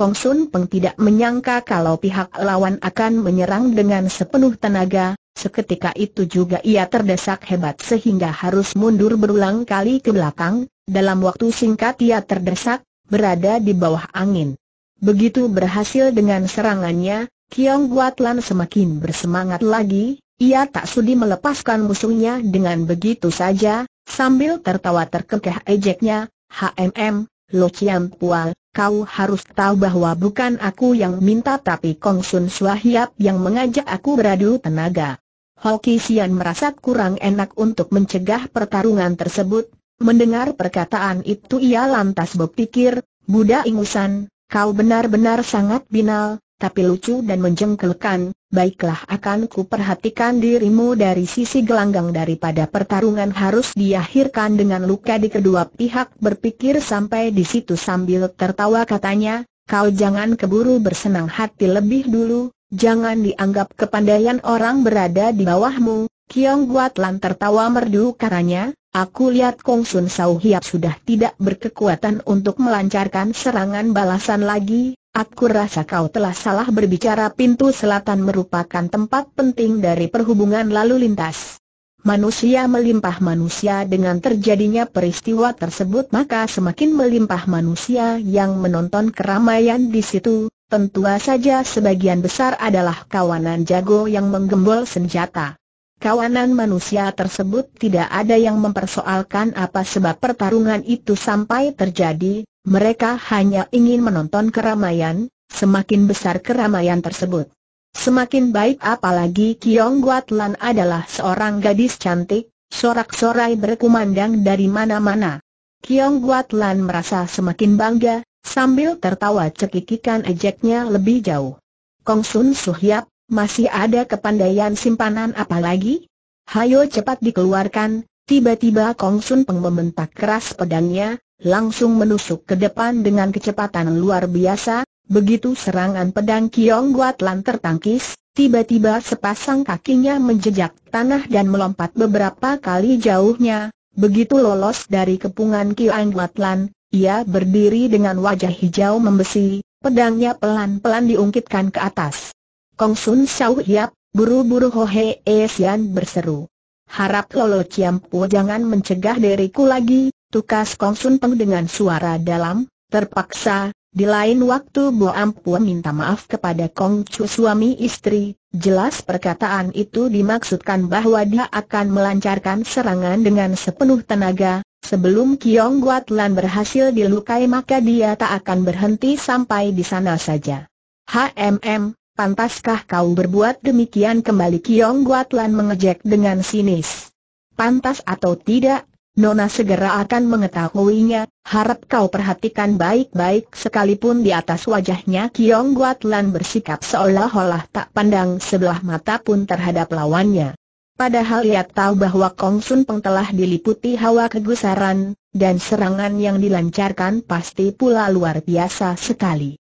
Kong Sun Peng tidak menyangka kalau pihak lawan akan menyerang dengan sepenuh tenaga, Seketika itu juga ia terdesak hebat sehingga harus mundur berulang kali ke belakang, dalam waktu singkat ia terdesak, berada di bawah angin. Begitu berhasil dengan serangannya, Kiong Guatlan semakin bersemangat lagi, ia tak sudi melepaskan musuhnya dengan begitu saja, sambil tertawa terkekeh ejeknya, HMM, Lo Chiam Pual, kau harus tahu bahwa bukan aku yang minta tapi Kong Sun Swahiap yang mengajak aku beradu tenaga. Hoki Sian merasa kurang enak untuk mencegah pertarungan tersebut, mendengar perkataan itu ia lantas berpikir, Buddha ingusan, kau benar-benar sangat binal, tapi lucu dan menjengkelkan, baiklah akan ku perhatikan dirimu dari sisi gelanggang daripada pertarungan harus diakhirkan dengan luka di kedua pihak berpikir sampai di situ sambil tertawa katanya, kau jangan keburu bersenang hati lebih dulu, jangan dianggap kepandaian orang berada di bawahmu, Kiong Guat Lan tertawa merdu karanya, aku lihat Kong Sun Sau Hiap sudah tidak berkekuatan untuk melancarkan serangan balasan lagi, Aku rasa kau telah salah berbicara pintu selatan merupakan tempat penting dari perhubungan lalu lintas. Manusia melimpah manusia dengan terjadinya peristiwa tersebut maka semakin melimpah manusia yang menonton keramaian di situ, tentu saja sebagian besar adalah kawanan jago yang menggembol senjata. Kawanan manusia tersebut tidak ada yang mempersoalkan apa sebab pertarungan itu sampai terjadi, mereka hanya ingin menonton keramaian, semakin besar keramaian tersebut. Semakin baik apalagi Kiong Guatlan adalah seorang gadis cantik, sorak-sorai berkumandang dari mana-mana. Kiong Guat Lan merasa semakin bangga, sambil tertawa cekikikan ejeknya lebih jauh. Kong Sun Suhyap, masih ada kepandaian simpanan apa lagi? Hayo cepat dikeluarkan, tiba-tiba Kong Sun Peng membentak keras pedangnya, langsung menusuk ke depan dengan kecepatan luar biasa, begitu serangan pedang Kiong Guat Lan tertangkis, tiba-tiba sepasang kakinya menjejak tanah dan melompat beberapa kali jauhnya, Begitu lolos dari kepungan Kiang Lan, ia berdiri dengan wajah hijau membesi, pedangnya pelan-pelan diungkitkan ke atas. Kong Sun Xiao Hiap, buru-buru Ho He Sian berseru. Harap Lolo Ciampu jangan mencegah diriku lagi, tukas Kong Sun Peng dengan suara dalam, terpaksa, di lain waktu Bo Ampu minta maaf kepada Kong Chu suami istri, jelas perkataan itu dimaksudkan bahwa dia akan melancarkan serangan dengan sepenuh tenaga, sebelum Kiong Guat Lan berhasil dilukai maka dia tak akan berhenti sampai di sana saja. HMM, pantaskah kau berbuat demikian kembali Kiong Guat Lan mengejek dengan sinis. Pantas atau tidak, Nona segera akan mengetahuinya, harap kau perhatikan baik-baik sekalipun di atas wajahnya Kiong Guat Lan bersikap seolah-olah tak pandang sebelah mata pun terhadap lawannya. Padahal ia tahu bahwa Kong Sun Peng telah diliputi hawa kegusaran, dan serangan yang dilancarkan pasti pula luar biasa sekali.